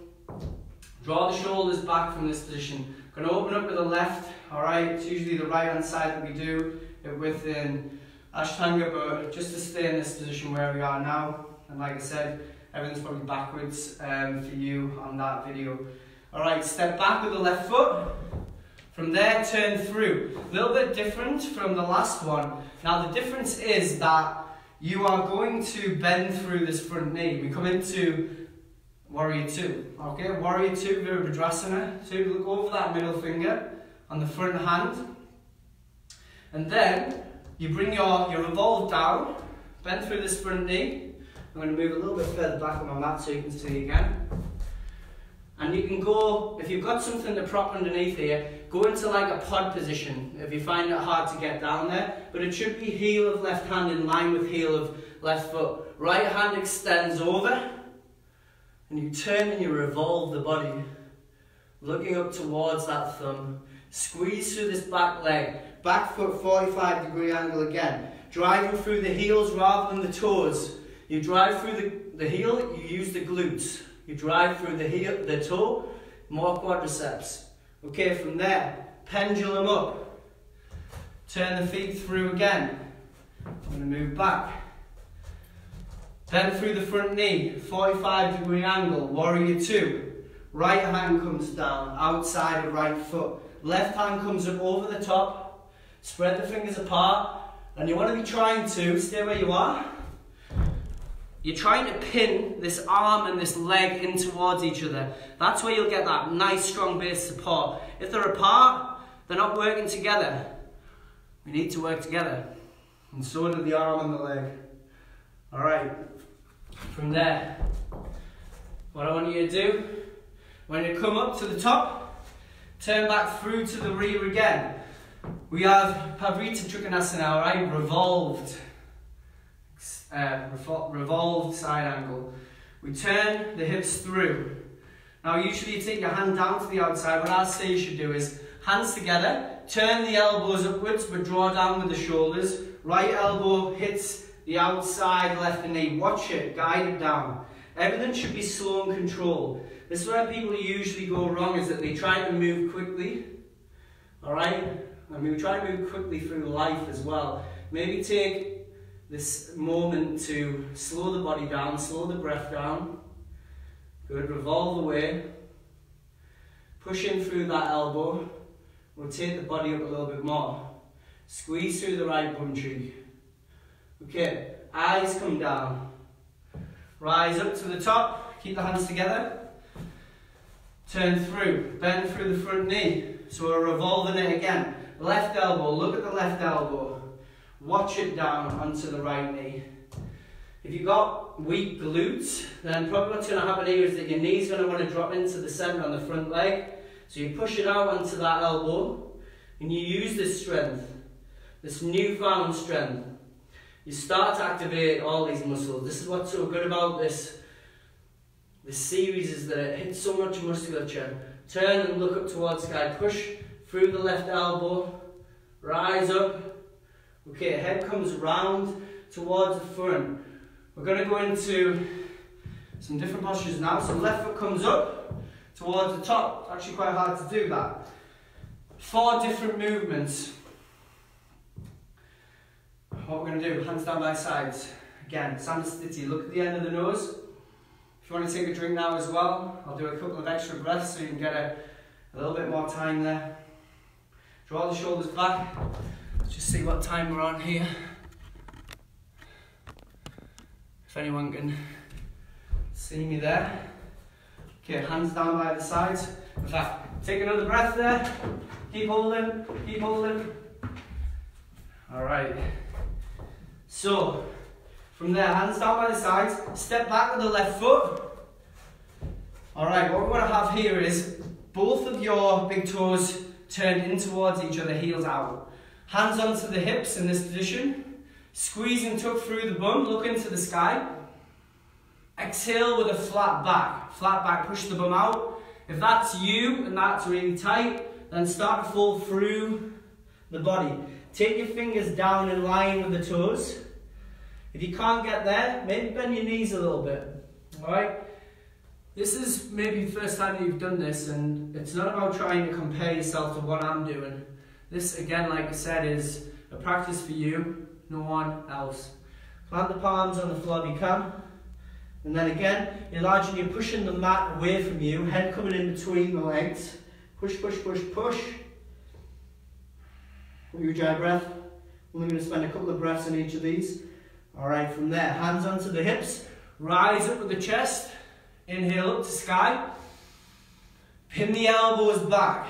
Draw the shoulders back from this position. Gonna open up with the left, alright? It's usually the right hand side that we do it within Ashtanga, but just to stay in this position where we are now, and like I said, everything's probably backwards um, for you on that video. Alright, step back with the left foot. From there, turn through. A little bit different from the last one. Now, the difference is that you are going to bend through this front knee. We come into warrior two. Okay, warrior two, Virabhadrasana. So you look over that middle finger on the front hand. And then you bring your, your revolve down, bend through this front knee. I'm going to move a little bit further back on my mat so you can see again. And you can go, if you've got something to prop underneath here, go into like a pod position if you find it hard to get down there. But it should be heel of left hand in line with heel of left foot. Right hand extends over. And you turn and you revolve the body. Looking up towards that thumb. Squeeze through this back leg. Back foot 45 degree angle again. Driving through the heels rather than the toes. You drive through the, the heel, you use the glutes. You drive through the heel, the toe, more quadriceps. Okay, from there, pendulum up. Turn the feet through again. I'm going to move back. Then through the front knee, 45 degree angle, warrior two. Right hand comes down, outside of right foot. Left hand comes up over the top. Spread the fingers apart. And you want to be trying to, stay where you are, you're trying to pin this arm and this leg in towards each other. That's where you'll get that nice strong base support. If they're apart, they're not working together. We need to work together. And so do the arm and the leg. Alright, from there, what I want you to do, when you come up to the top, turn back through to the rear again. We have Parivrtta Trikonasana, alright, revolved uh, revolved side angle. We turn the hips through. Now usually you take your hand down to the outside. What I say you should do is hands together, turn the elbows upwards but draw down with the shoulders. Right elbow hits the outside left knee. Watch it, guide it down. Everything should be slow and controlled. This is where people usually go wrong is that they try to move quickly. Alright? I mean, we try to move quickly through life as well. Maybe take this moment to slow the body down, slow the breath down. Good, revolve away. Push in through that elbow. Rotate the body up a little bit more. Squeeze through the right bum cheek. Okay, eyes come down. Rise up to the top, keep the hands together. Turn through, bend through the front knee. So we're revolving it again. Left elbow, look at the left elbow. Watch it down onto the right knee. If you've got weak glutes, then probably what's going to happen here is that your knee's going to want to drop into the centre on the front leg. So you push it out onto that elbow, and you use this strength, this newfound strength. You start to activate all these muscles. This is what's so good about this, this series is that it hits so much musculature. Turn and look up towards sky. Push through the left elbow. Rise up. Okay, head comes round towards the front. We're going to go into some different postures now. So left foot comes up towards the top. Actually quite hard to do that. Four different movements. What we're going to do, hands down by sides. Again, Samasthiti, look at the end of the nose. If you want to take a drink now as well, I'll do a couple of extra breaths so you can get a, a little bit more time there. Draw the shoulders back. Just see what time we're on here. If anyone can see me there. Okay, hands down by the sides. In fact, take another breath there. Keep holding, keep holding. All right. So, from there, hands down by the sides. Step back with the left foot. All right, what we're to have here is both of your big toes turned in towards each other, heels out. Hands onto the hips in this position. Squeeze and tuck through the bum, look into the sky. Exhale with a flat back. Flat back, push the bum out. If that's you and that's really tight, then start to fall through the body. Take your fingers down in line with the toes. If you can't get there, maybe bend your knees a little bit. Alright? This is maybe the first time that you've done this, and it's not about trying to compare yourself to what I'm doing. This, again, like I said, is a practice for you, no one else. Plant the palms on the floor you can. And then again, imagine you're pushing the mat away from you, head coming in between the legs. Push, push, push, push. Ujjayi breath. We're only going to spend a couple of breaths in each of these. Alright, from there, hands onto the hips, rise up with the chest, inhale up to sky, pin the elbows back.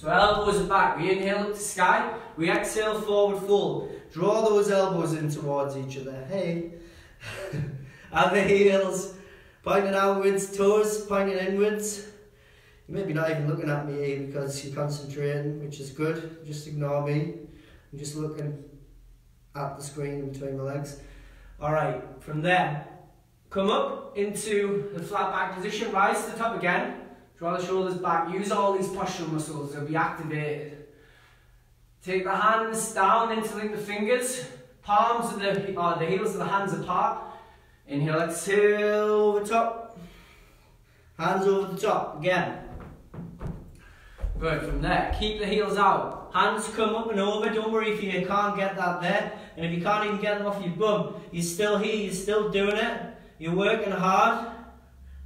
So elbows are back, we inhale up to sky, we exhale forward fold. Draw those elbows in towards each other. Hey. and the heels pointing outwards, toes pointing inwards. You may be not even looking at me because you're concentrating, which is good. Just ignore me. I'm just looking at the screen between my legs. Alright, from there, come up into the flat back position, rise to the top again, draw the shoulders back, use all these postural muscles, they'll be activated. Take the hands down, interlink the fingers, palms of the, uh, the heels of the hands apart. Inhale, exhale, over top. Hands over the top, again. Good, from there, keep the heels out. Hands come up and over, don't worry if you can't get that there. And if you can't even get them off your bum, you're still here, you're still doing it. You're working hard,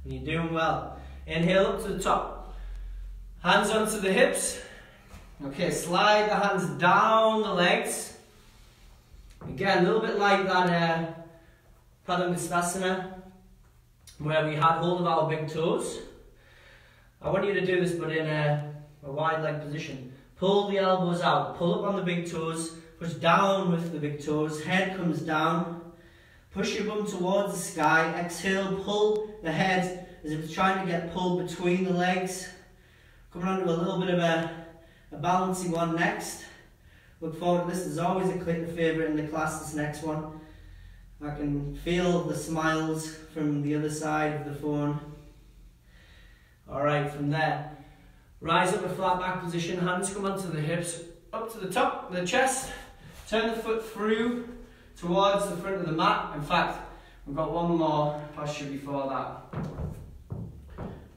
and you're doing well. Inhale up to the top. Hands onto the hips, Okay, slide the hands down the legs. Again, a little bit like that uh, Padangusthasana, where we had hold of our big toes. I want you to do this, but in a, a wide leg position. Pull the elbows out, pull up on the big toes, push down with the big toes, head comes down. Push your bum towards the sky, exhale, pull the head as if it's trying to get pulled between the legs. Coming onto a little bit of a a balancing one next. Look forward to this. There's always a Clinton favourite in the class, this next one. I can feel the smiles from the other side of the phone. Alright, from there, rise up a flat back position, hands come onto the hips, up to the top of the chest, turn the foot through towards the front of the mat. In fact, we've got one more posture before that.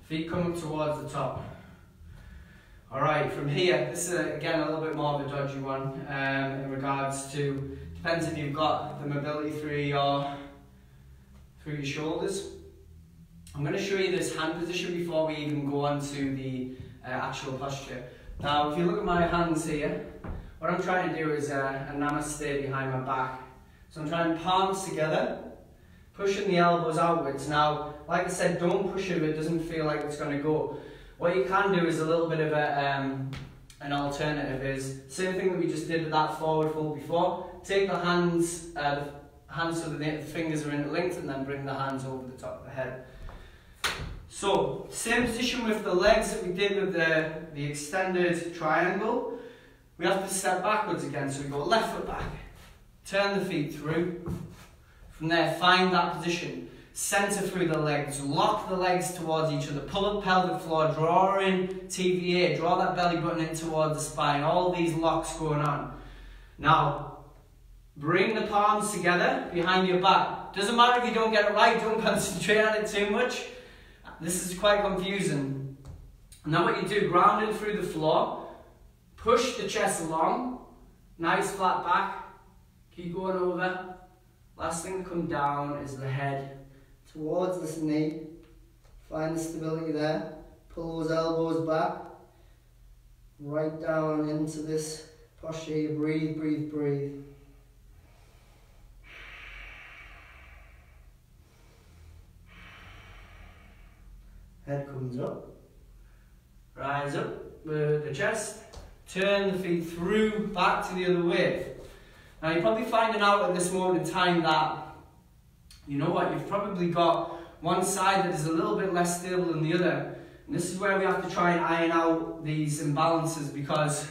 Feet come up towards the top. Alright, from here, this is again a little bit more of a dodgy one um, in regards to, depends if you've got the mobility through your, through your shoulders. I'm going to show you this hand position before we even go on to the uh, actual posture. Now, if you look at my hands here, what I'm trying to do is uh, a namaste behind my back. So I'm trying palms together, pushing the elbows outwards. Now, like I said, don't push it if it doesn't feel like it's going to go. What you can do is a little bit of a, um, an alternative is, same thing that we just did with that forward fold before, take the hands, uh, the hands so that the fingers are interlinked and then bring the hands over the top of the head. So, same position with the legs that we did with the, the extended triangle. We have to step backwards again, so we go left foot back, turn the feet through. From there, find that position center through the legs, lock the legs towards each other, pull up pelvic floor, draw in TVA, draw that belly button in towards the spine, all these locks going on. Now, bring the palms together behind your back. Doesn't matter if you don't get it right, don't concentrate on it too much. This is quite confusing. Now what you do, grounding through the floor, push the chest along, nice flat back, keep going over. Last thing to come down is the head towards this knee. Find the stability there. Pull those elbows back. Right down into this posture. Breathe, breathe, breathe. Head comes up. Rise up with the chest. Turn the feet through, back to the other way. Now you're probably finding out at this moment in time that you know what, you've probably got one side that is a little bit less stable than the other. And this is where we have to try and iron out these imbalances because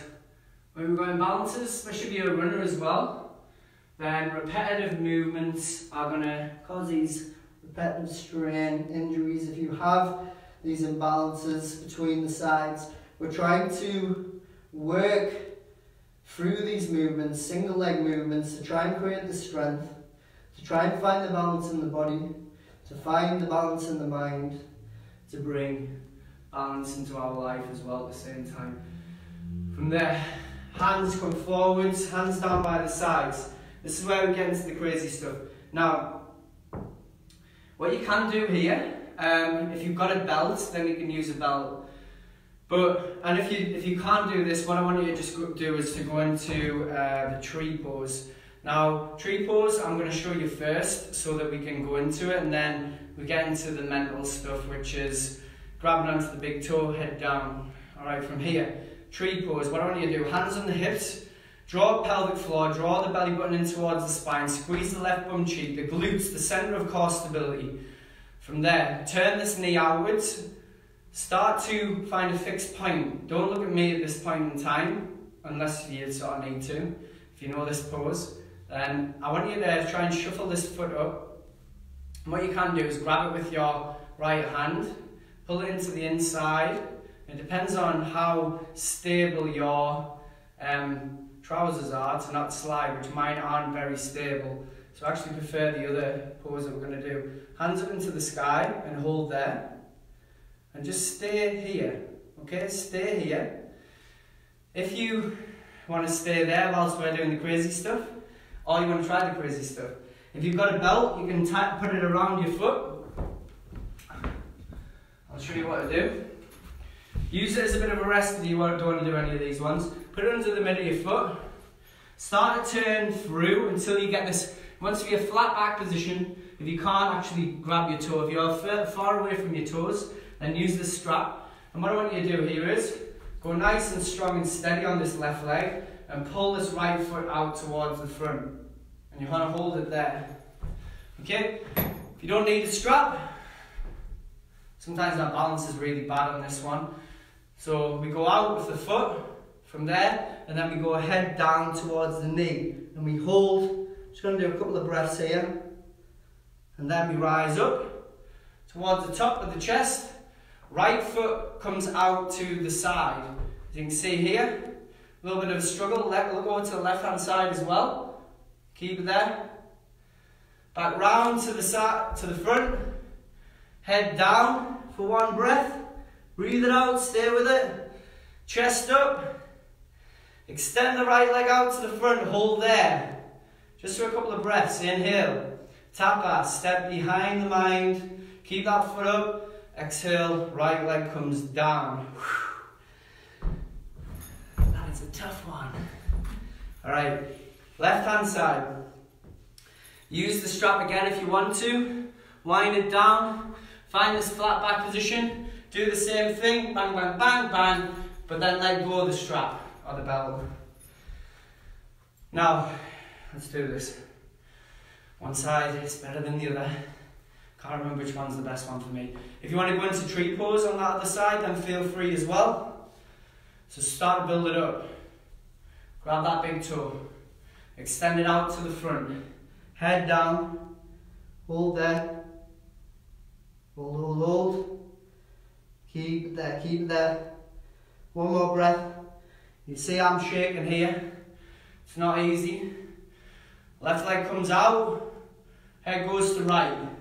when we've got imbalances, especially if you're a runner as well, then repetitive movements are going to cause these repetitive strain injuries. If you have these imbalances between the sides, we're trying to work through these movements, single leg movements, to try and create the strength to try and find the balance in the body, to find the balance in the mind, to bring balance into our life as well at the same time. From there, hands come forwards, hands down by the sides. This is where we get into the crazy stuff. Now, what you can do here, um, if you've got a belt, then you can use a belt. But and if you if you can't do this, what I want you to just do is to go into uh, the tree pose. Now, tree pose, I'm going to show you first so that we can go into it and then we get into the mental stuff, which is grabbing onto the big toe, head down. All right, from here, tree pose. What I want you to do, hands on the hips, draw pelvic floor, draw the belly button in towards the spine, squeeze the left bum cheek, the glutes, the center of core stability. From there, turn this knee outwards, start to find a fixed point. Don't look at me at this point in time, unless you sort of need to, if you know this pose. Then I want you to try and shuffle this foot up. And what you can do is grab it with your right hand, pull it into the inside. It depends on how stable your um, trousers are to not slide, which mine aren't very stable. So I actually prefer the other pose that we're going to do. Hands up into the sky and hold there. And just stay here. Okay, stay here. If you want to stay there whilst we're doing the crazy stuff, or you want to try the crazy stuff. If you've got a belt, you can put it around your foot. I'll show you what to do. Use it as a bit of a rest if you don't want to do any of these ones. Put it under the middle of your foot. Start to turn through until you get this, be a flat back position. If you can't actually grab your toe, if you're far away from your toes, then use the strap. And what I want you to do here is, go nice and strong and steady on this left leg and pull this right foot out towards the front. And you want to hold it there. Okay? If you don't need a strap, sometimes our balance is really bad on this one. So we go out with the foot from there, and then we go head down towards the knee. And we hold, just going to do a couple of breaths here. And then we rise up towards the top of the chest. Right foot comes out to the side. As you can see here, a little bit of a struggle. Let, look over to the left hand side as well. Keep it there. Back round to the side, to the front. Head down for one breath. Breathe it out, stay with it. Chest up. Extend the right leg out to the front, hold there. Just for a couple of breaths. Inhale. Tapa, step behind the mind. Keep that foot up. Exhale, right leg comes down. That is a tough one. All right, left hand side. Use the strap again if you want to. Wind it down. Find this flat back position. Do the same thing. Bang, bang, bang, bang. But then let go of the strap or the belt. Now, let's do this. One side is better than the other. I can't remember which one's the best one for me. If you want to go into tree pose on that other side, then feel free as well. So start to build it up. Grab that big toe. Extend it out to the front. Head down. Hold there. Hold, hold, hold. Keep there, keep there. One more breath. You see I'm shaking here. It's not easy. Left leg comes out. Head goes to right.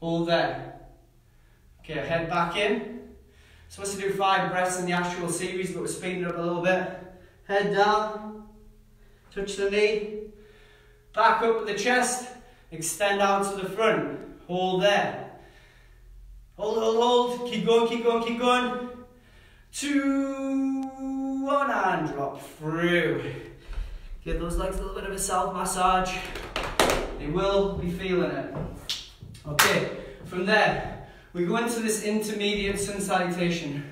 Hold there. Okay, head back in. Supposed to do five breaths in the actual series, but we're speeding up a little bit. Head down. Touch the knee. Back up with the chest. Extend out to the front. Hold there. Hold, hold, hold. Keep going, keep going, keep going. Two, one, and drop through. Give those legs a little bit of a self massage. They will be feeling it. Okay, from there, we go into this intermediate sun salutation.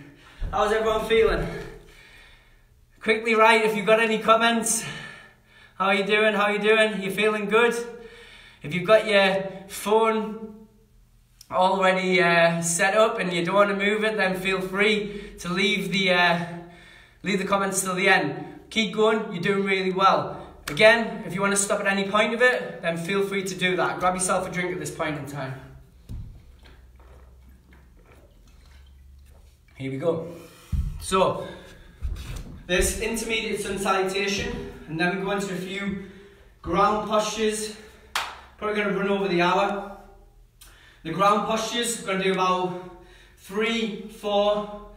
How's everyone feeling? Quickly write if you've got any comments. How are you doing? How are you doing? You feeling good? If you've got your phone already uh, set up and you don't want to move it, then feel free to leave the uh, leave the comments till the end. Keep going. You're doing really well. Again, if you want to stop at any point of it, then feel free to do that. Grab yourself a drink at this point in time. Here we go. So, this intermediate sun salutation, and then we go into a few ground postures. Probably going to run over the hour. The ground postures, we're going to do about three, four,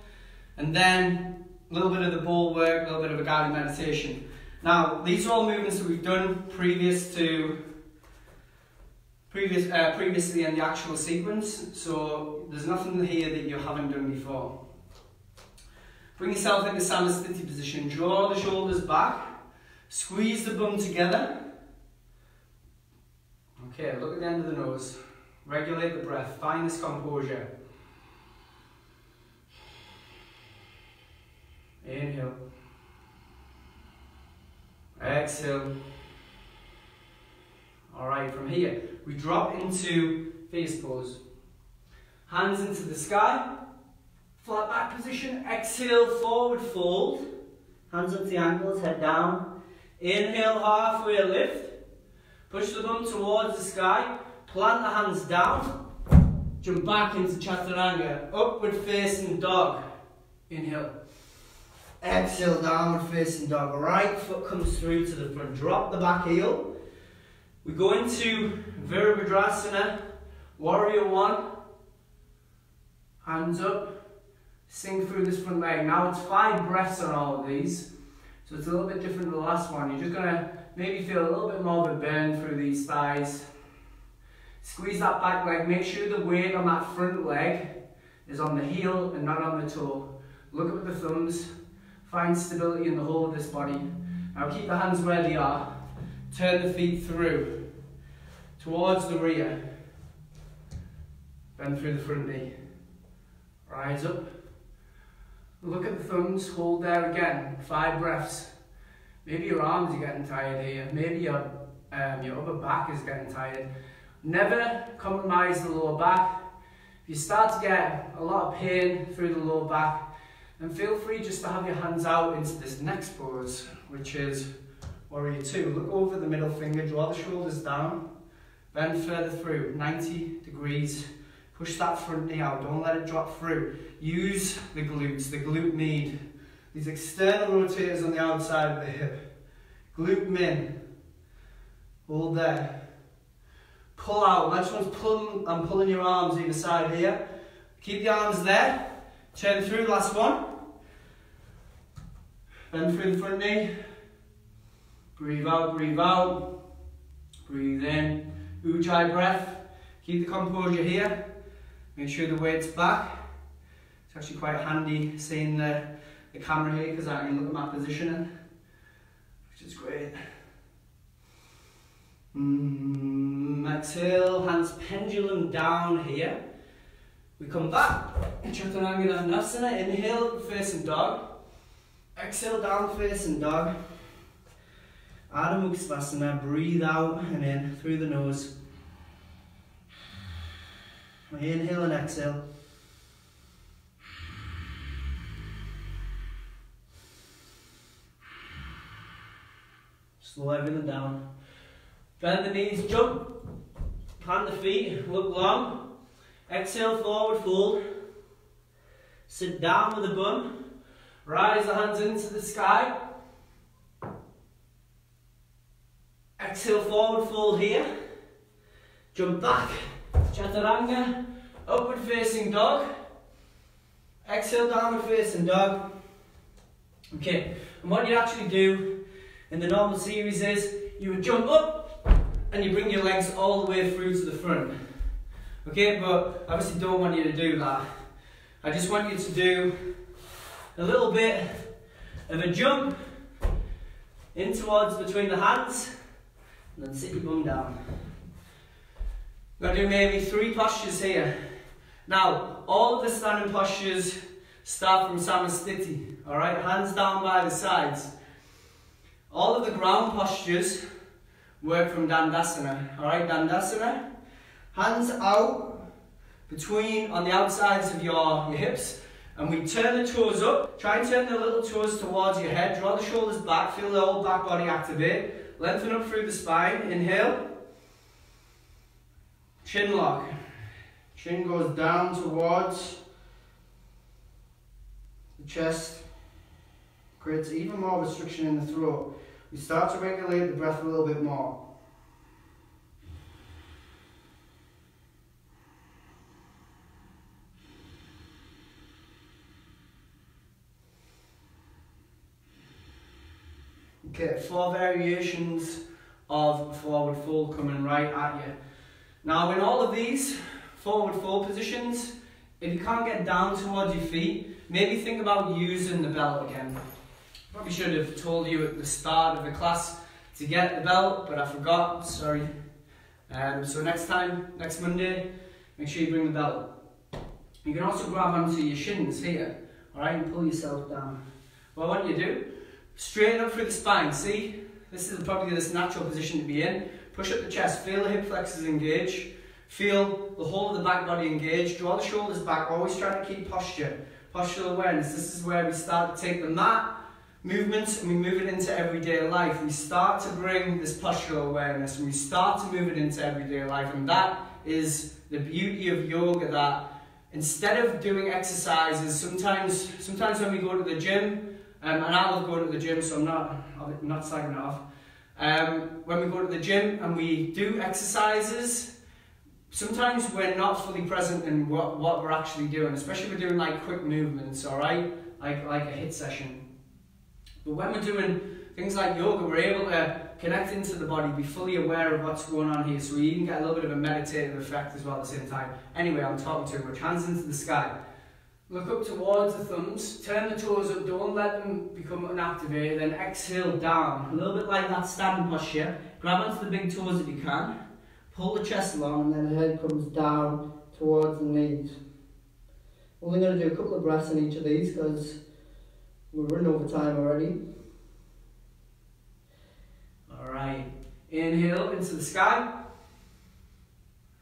and then a little bit of the ball work, a little bit of a guided meditation. Now, these are all movements that we've done previous to previous uh, previously in the actual sequence, so there's nothing here that you haven't done before. Bring yourself into Samasthiti position. Draw the shoulders back, squeeze the bum together, Okay, look at the end of the nose. Regulate the breath. Find this composure. Inhale. Exhale. Alright, from here, we drop into fierce pose. Hands into the sky. Flat back position. Exhale, forward fold. Hands up the ankles, head down. Inhale, halfway lift. Push the bum towards the sky. Plant the hands down. Jump back into chaturanga. Upward facing dog. Inhale. Exhale, downward facing dog. Right foot comes through to the front. Drop the back heel. We go into Virabhadrasana, Warrior One. Hands up. Sink through this front leg. Now it's five breaths on all of these. So it's a little bit different than the last one. You're just gonna maybe feel a little bit more of a burn through these thighs. Squeeze that back leg. Make sure the weight on that front leg is on the heel and not on the toe. Look at the thumbs. Find stability in the whole of this body. Now keep the hands where they are. Turn the feet through towards the rear. Bend through the front knee. Rise up. Look at the thumbs, hold there again. Five breaths. Maybe your arms are getting tired here. Maybe your, um, your upper back is getting tired. Never compromise the lower back. If you start to get a lot of pain through the lower back, then feel free just to have your hands out into this next pose, which is warrior two. Look over the middle finger, draw the shoulders down, bend further through, 90 degrees. Push that front knee out, don't let it drop through. Use the glutes, the glute med. These external rotators on the outside of the hip. Glute min. Hold there. Pull out. One's pulling, I'm pulling your arms either side here. Keep the arms there. Turn through, last one. Bend through the front knee. Breathe out, breathe out. Breathe in. Ujjayi breath. Keep the composure here. Make sure the weight's back. It's actually quite handy seeing the, the camera here because I can look at my positioning, which is great. Mm, exhale, hands pendulum down here. We come back, Chaturanga inhale, facing dog. Exhale, down facing dog. Adho Mukha breathe out and in through the nose. Inhale and exhale. Slow everything down. Bend the knees, jump. Plant the feet, look long. Exhale, forward fold. Sit down with the bum. Rise the hands into the sky. Exhale, forward fold here. Jump back. Chaturanga. Upward facing dog. Exhale, downward facing dog. Okay, and what you actually do in the normal series is you would jump up and you bring your legs all the way through to the front. Okay, but I obviously don't want you to do that. I just want you to do a little bit of a jump in towards between the hands and then sit your bum down. We're going to do maybe three postures here. Now, all of the standing postures start from Samasthiti, alright? Hands down by the sides. All of the ground postures work from Dandasana, alright? Dandasana. Hands out between, on the outsides of your, your hips. And we turn the toes up. Try and turn the little toes towards your head. Draw the shoulders back. Feel the whole back body activate. Lengthen up through the spine. Inhale. Chin lock. Chin goes down towards the chest. Creates even more restriction in the throat. We start to regulate the breath a little bit more. Four variations of forward fold coming right at you. Now in all of these forward fold positions, if you can't get down towards your feet, maybe think about using the belt again. Probably should have told you at the start of the class to get the belt, but I forgot, sorry. Um, so next time, next Monday, make sure you bring the belt. You can also grab onto your shins here, alright, and pull yourself down. Well, what do you do, straighten up through the spine, see? This is probably this natural position to be in. Push up the chest, feel the hip flexors engage, feel the whole of the back body engage, draw the shoulders back, always trying to keep posture, postural awareness. This is where we start to take the mat movement and we move it into everyday life. We start to bring this postural awareness and we start to move it into everyday life and that is the beauty of yoga that instead of doing exercises, sometimes sometimes when we go to the gym, um, and I love going to the gym so I'm not, I'm not slagging off, um, when we go to the gym and we do exercises, sometimes we're not fully present in what, what we're actually doing, especially if we're doing like quick movements, alright? Like, like a HIIT session. But when we're doing things like yoga, we're able to connect into the body, be fully aware of what's going on here, so we even get a little bit of a meditative effect as well at the same time. Anyway, I'm talking too much. Hands into the sky. Look up towards the thumbs, turn the toes up, don't let them become unactivated, then exhale down. A little bit like that standing posture. Grab onto the big toes if you can. Pull the chest along and then the head comes down towards the knees. Only going to do a couple of breaths in each of these because we're running over time already. Alright, inhale into the sky.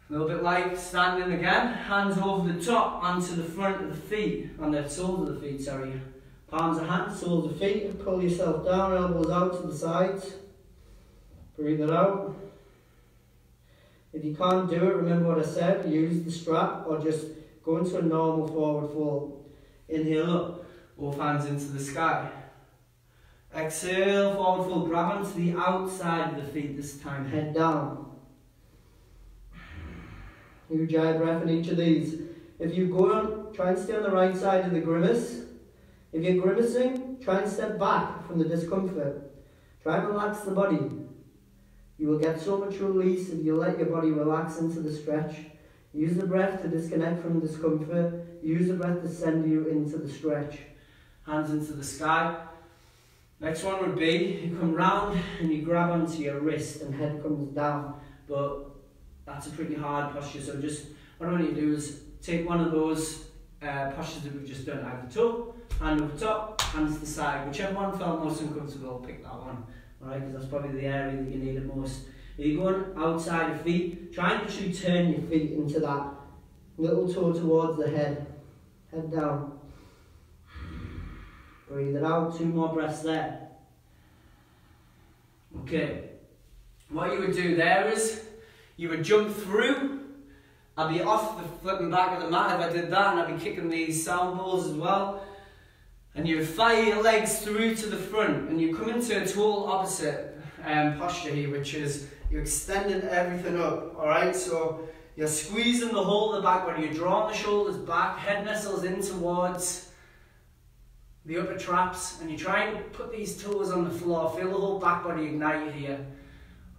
A little bit like standing again, hands over the top onto the front of the feet, on the soles of the feet, sorry. Palms of hands, soles of feet, pull yourself down, elbows out to the sides. Breathe it out. If you can't do it, remember what I said, use the strap or just go into a normal forward fold. Inhale up. Both hands into the sky. Exhale, forward fold. Grab onto the outside of the feet this time. Head down. Ujjayi breath in each of these. If you go on, try and stay on the right side of the grimace. If you're grimacing, try and step back from the discomfort. Try and relax the body. You will get so much release if you let your body relax into the stretch. Use the breath to disconnect from discomfort. Use the breath to send you into the stretch hands into the sky. Next one would be you come round and you grab onto your wrist and head comes down. But that's a pretty hard posture. So just what I want you to do is take one of those uh, postures that we've just done, either toe, hand over top, hands to the side. Whichever one felt most uncomfortable, pick that one. Alright, because that's probably the area that you need it most. If you're going outside your feet, try and actually turn your feet into that little toe towards the head. Head down. Breathe it out, two more breaths there. Okay. What you would do there is you would jump through. I'd be off the flipping back of the mat if I did that, and I'd be kicking these sound balls as well. And you would fire your legs through to the front, and you come into a total opposite um, posture here, which is you're extending everything up. All right, so you're squeezing the whole of the back body. You're drawing the shoulders back, head nestles in towards the upper traps, and you try and put these toes on the floor. Feel the whole back body ignite here.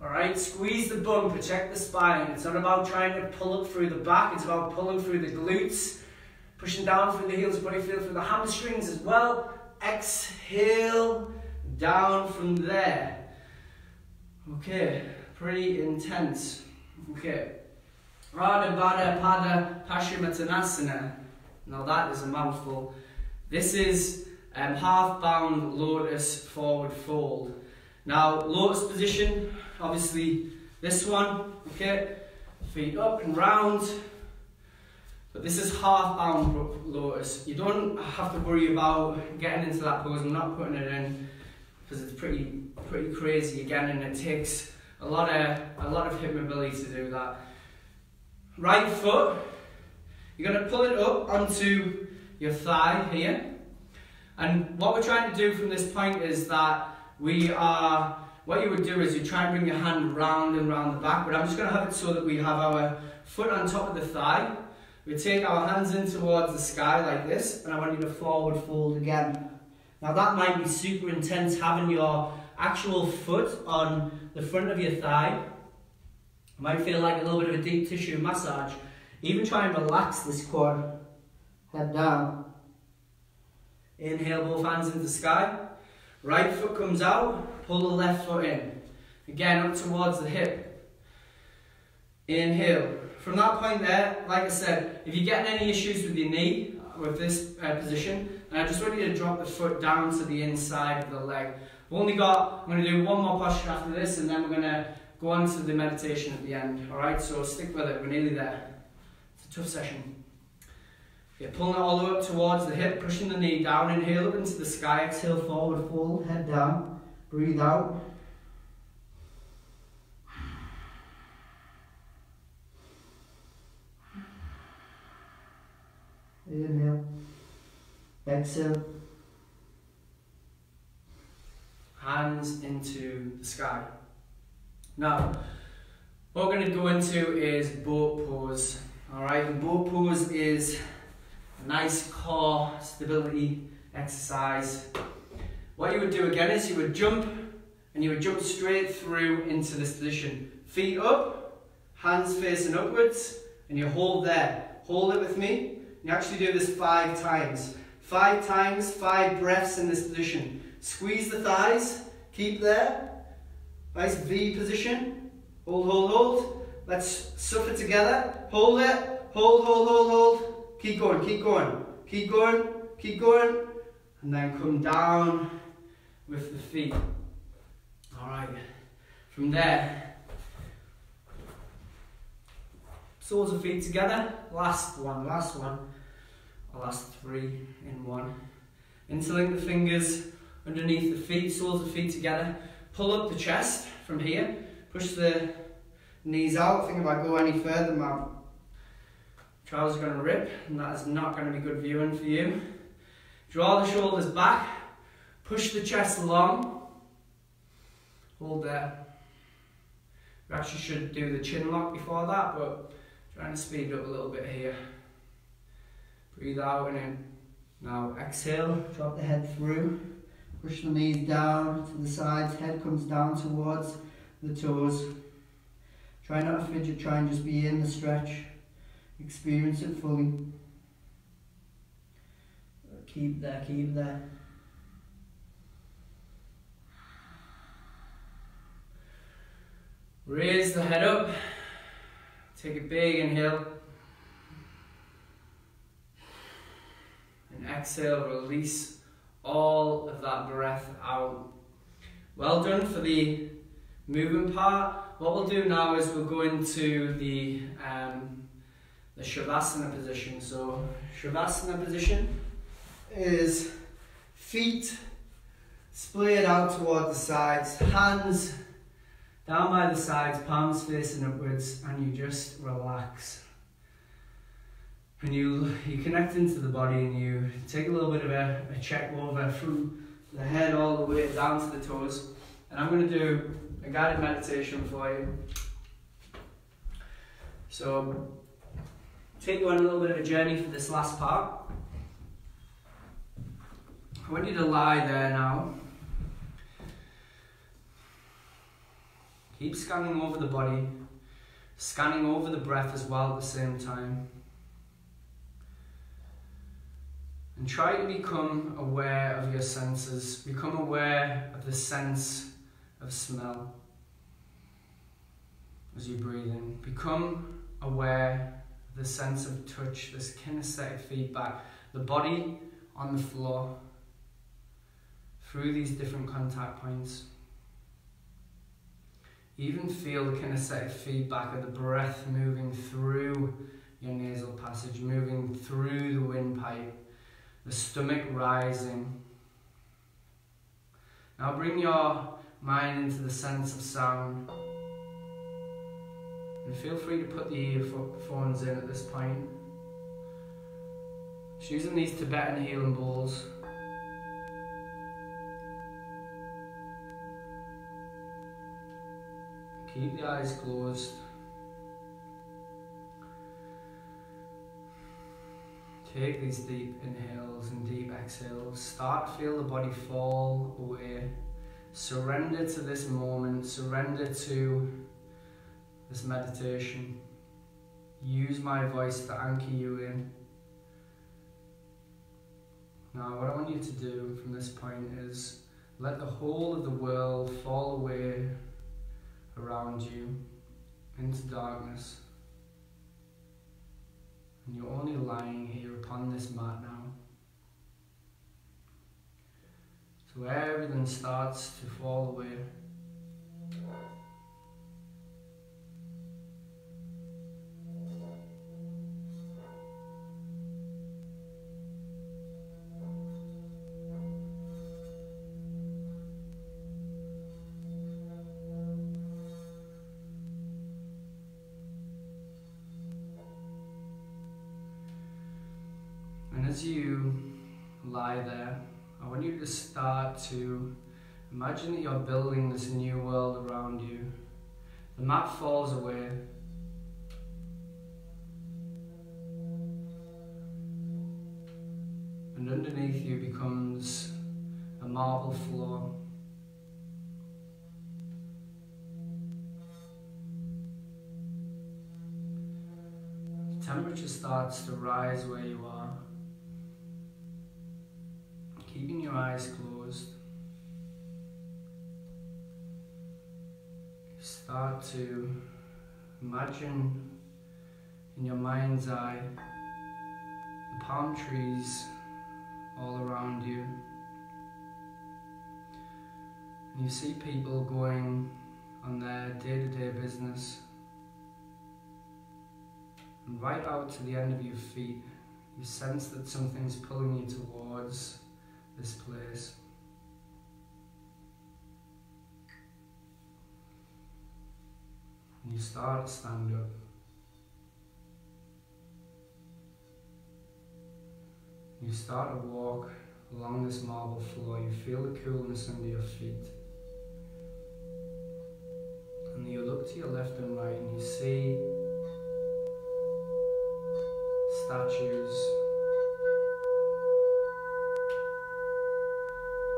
Alright, squeeze the bum, protect the spine. It's not about trying to pull up through the back, it's about pulling through the glutes, pushing down through the heels, body feel through the hamstrings as well. Exhale, down from there. Okay, pretty intense. Okay. Ardha Baddha Padma Paschimottanasana. Now that is a mouthful. This is um, half bound lotus forward fold. Now, lotus position, obviously this one, okay, feet up and round. But this is half bound lotus. You don't have to worry about getting into that pose. I'm not putting it in because it's pretty pretty crazy again, and it takes a lot of a lot of hip mobility to do that. Right foot, you're gonna pull it up onto your thigh here. And what we're trying to do from this point is that we are, what you would do is you try and bring your hand round and round the back, but I'm just going to have it so that we have our foot on top of the thigh. We take our hands in towards the sky like this, and I want you to forward fold again. Now that might be super intense having your actual foot on the front of your thigh. It might feel like a little bit of a deep tissue massage. Even try and relax this quad. Head down. Inhale both hands into the sky. Right foot comes out, pull the left foot in. Again, up towards the hip. Inhale. From that point there, like I said, if you're getting any issues with your knee, with this uh, position, and I just want you to drop the foot down to the inside of the leg. We've only got, I'm going to do one more posture after this, and then we're going to go on to the meditation at the end. Alright, so stick with it, we're nearly there. It's a tough session. Yeah, pulling it all the way up towards the hip, pushing the knee down, inhale up into the sky, exhale forward, full, head down, breathe out. Inhale. Exhale. Hands into the sky. Now, what we're going to go into is boat pose. Alright, boat pose is a nice core stability exercise. What you would do again is you would jump and you would jump straight through into this position. Feet up, hands facing upwards, and you hold there. Hold it with me. You actually do this five times. Five times, five breaths in this position. Squeeze the thighs, keep there. Nice V position. Hold, hold, hold. Let's suffer together. Hold it. Hold, hold, hold, hold. Keep going, keep going. Keep going, keep going. And then come down with the feet. Alright. From there, soles of feet together. Last one, last one last three in one. Interlink the fingers underneath the feet, soles of feet together. Pull up the chest from here. Push the knees out. Think if I go any further, my trousers are going to rip, and that is not going to be good viewing for you. Draw the shoulders back. Push the chest long. Hold there. We actually should do the chin lock before that, but trying to speed up a little bit here. Breathe out and in. Now exhale, drop the head through. Push the knees down to the sides, head comes down towards the toes. Try not to fidget, try and just be in the stretch. Experience it fully. Keep there, keep there. Raise the head up. Take a big inhale. and exhale, release all of that breath out. Well done for the movement part. What we'll do now is we'll go into the um, the Shavasana position. So Shavasana position is feet splayed out toward the sides, hands down by the sides, palms facing upwards, and you just relax. And you you connect into the body and you take a little bit of a, a check over from the head all the way down to the toes. And I'm going to do a guided meditation for you. So take you on a little bit of a journey for this last part. I want you to lie there now keep scanning over the body scanning over the breath as well at the same time And try to become aware of your senses. Become aware of the sense of smell as you breathe in. Become aware of the sense of touch, this kinesthetic feedback, the body on the floor through these different contact points. Even feel the kinesthetic feedback of the breath moving through your nasal passage, moving through the windpipe the stomach rising. Now bring your mind into the sense of sound. And feel free to put the earphones in at this point. Just using these Tibetan healing bowls. Keep the eyes closed. Take these deep inhales and deep exhales. Start feel the body fall away. Surrender to this moment. Surrender to this meditation. Use my voice to anchor you in. Now, what I want you to do from this point is let the whole of the world fall away around you. into darkness. And you're only lying here upon this mat now. So everything starts to fall away. To imagine that you're building this new world around you. The mat falls away. And underneath you becomes a marble floor. The temperature starts to rise where you are keeping your eyes closed, start to imagine in your mind's eye the palm trees all around you. And you see people going on their day to day business. And right out to the end of your feet, you sense that something's pulling you towards this place. You start to stand up. You start to walk along this marble floor. You feel the coolness under your feet. And you look to your left and right and you see statues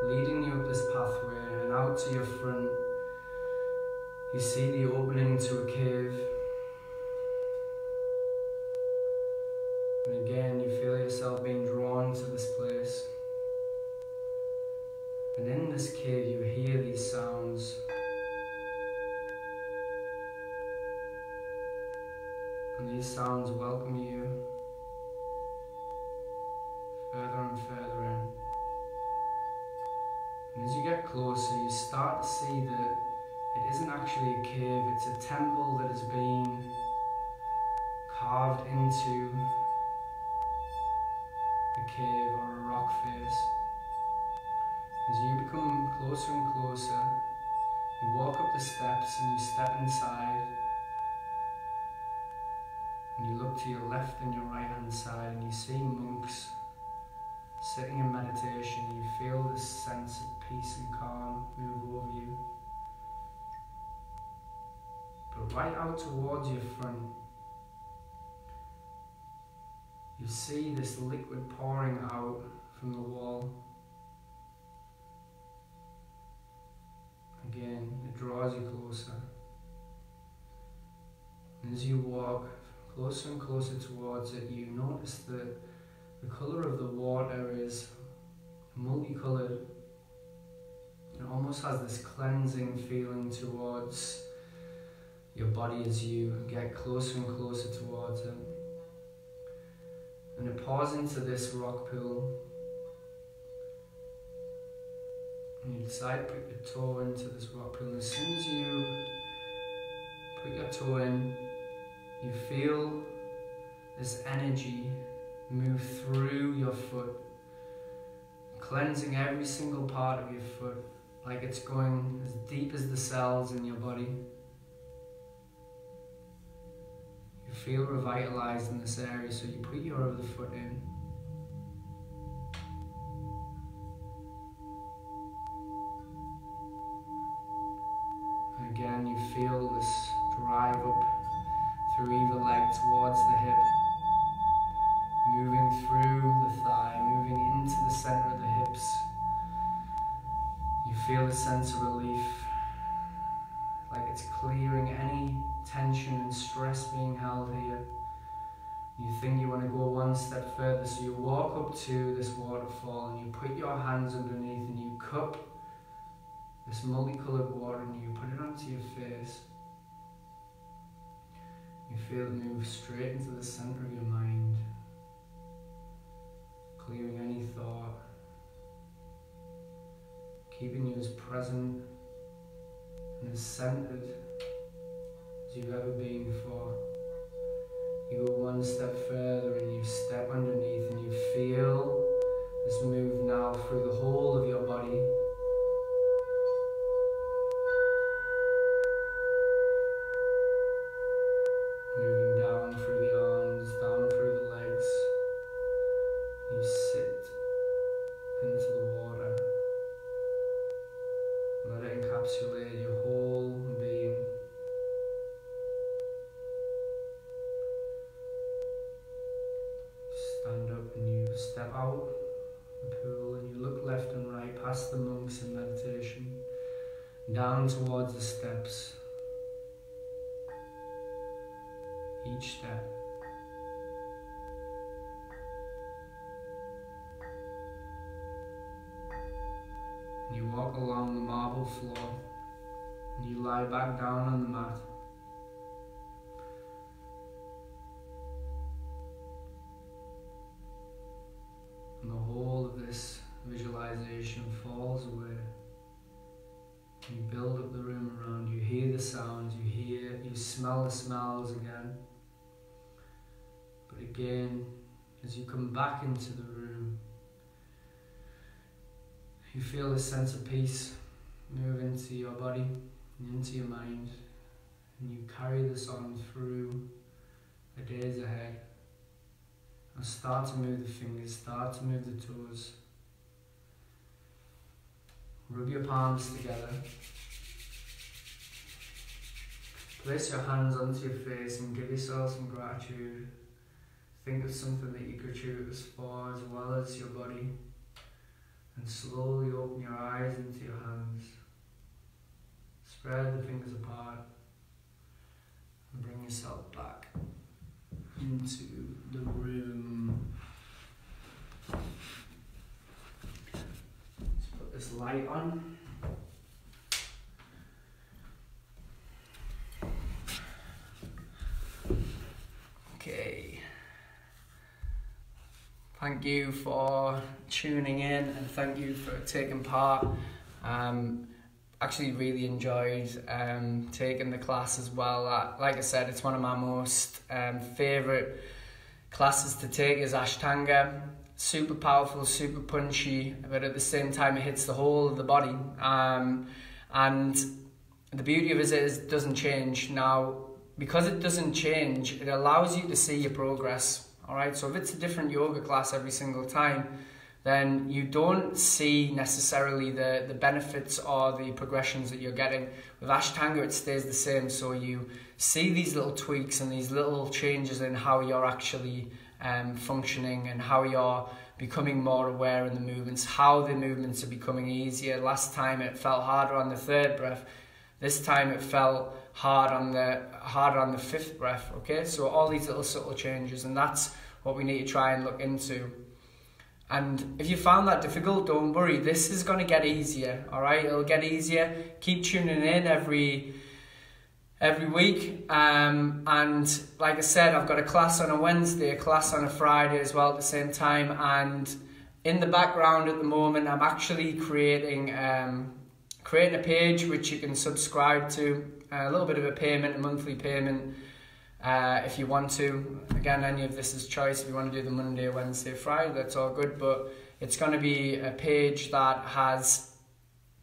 leading you up this pathway and out to your front. You see the opening to a cave. And again, you feel yourself being drawn to this place. And in this cave, you hear these sounds. And these sounds welcome you further and further in. And as you get closer, you start to see that isn't actually a cave, it's a temple that has been carved into a cave or a rock face. As you become closer and closer, you walk up the steps and you step inside. And you look to your left and your right hand side and you see monks Sitting in meditation, you feel this sense of peace and calm move over you. Right out towards your front, you see this liquid pouring out from the wall. Again, it draws you closer. And as you walk closer and closer towards it, you notice that the color of the water is multicolored. It almost has this cleansing feeling towards your body as you get closer and closer towards it. And it pours into this rock pool. And you decide to put your toe into this rock pool. And as soon as you put your toe in, you feel this energy move through your foot, cleansing every single part of your foot, like it's going as deep as the cells in your body. You feel revitalized in this area, so you put your other foot in. again, you feel this drive up through either leg towards the hip moving through the thigh, moving into the center of the hips. You feel a sense of relief, like it's clearing any tension and stress being held here. You think you want to go one step further, so you walk up to this waterfall and you put your hands underneath and you cup this multicolored water and you put it onto your face. You feel it move straight into the center of your mind, clearing any thought, keeping you as present and as centered you've ever been before. You go one step further and you step underneath and you feel this move now through the whole of your body. Back into the room, you feel a sense of peace move into your body into your mind, and you carry this on through the days ahead. And start to move the fingers, start to move the toes. Rub your palms together. Place your hands onto your face and give yourself some gratitude. Think of something that you're gratuitous for as well as your body. And slowly open your eyes into your hands. Spread the fingers apart. And bring yourself back into the room. Let's put this light on. Okay. Thank you for tuning in and thank you for taking part. Um, actually really enjoyed um, taking the class as well. Uh, like I said, it's one of my most um, favourite classes to take is Ashtanga. Super powerful, super punchy, but at the same time it hits the whole of the body. Um, and the beauty of it is it doesn't change. Now, because it doesn't change, it allows you to see your progress. All right, so if it's a different yoga class every single time, then you don't see necessarily the, the benefits or the progressions that you're getting. With Ashtanga, it stays the same, so you see these little tweaks and these little changes in how you're actually um, functioning and how you're becoming more aware in the movements, how the movements are becoming easier. Last time it felt harder on the third breath. This time it felt hard on the harder on the fifth breath. Okay, so all these little subtle changes, and that's what we need to try and look into. And if you found that difficult, don't worry. This is going to get easier. All right, it'll get easier. Keep tuning in every every week. Um, and like I said, I've got a class on a Wednesday, a class on a Friday as well at the same time. And in the background at the moment, I'm actually creating um, creating a page which you can subscribe to. A little bit of a payment, a monthly payment. Uh, if you want to, again, any of this is choice. If you want to do the Monday, Wednesday, Friday, that's all good. But it's going to be a page that has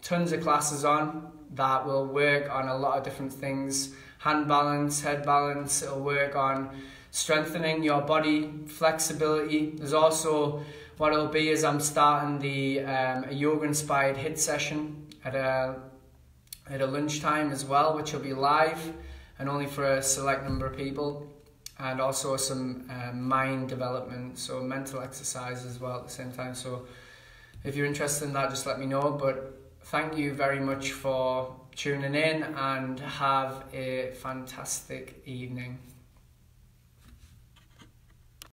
tons of classes on that will work on a lot of different things hand balance, head balance. It'll work on strengthening your body, flexibility. There's also what it'll be is I'm starting the um, a yoga inspired HIIT session at a at a lunchtime as well, which will be live and only for a select number of people, and also some uh, mind development, so mental exercise as well at the same time. So if you're interested in that, just let me know. But thank you very much for tuning in and have a fantastic evening.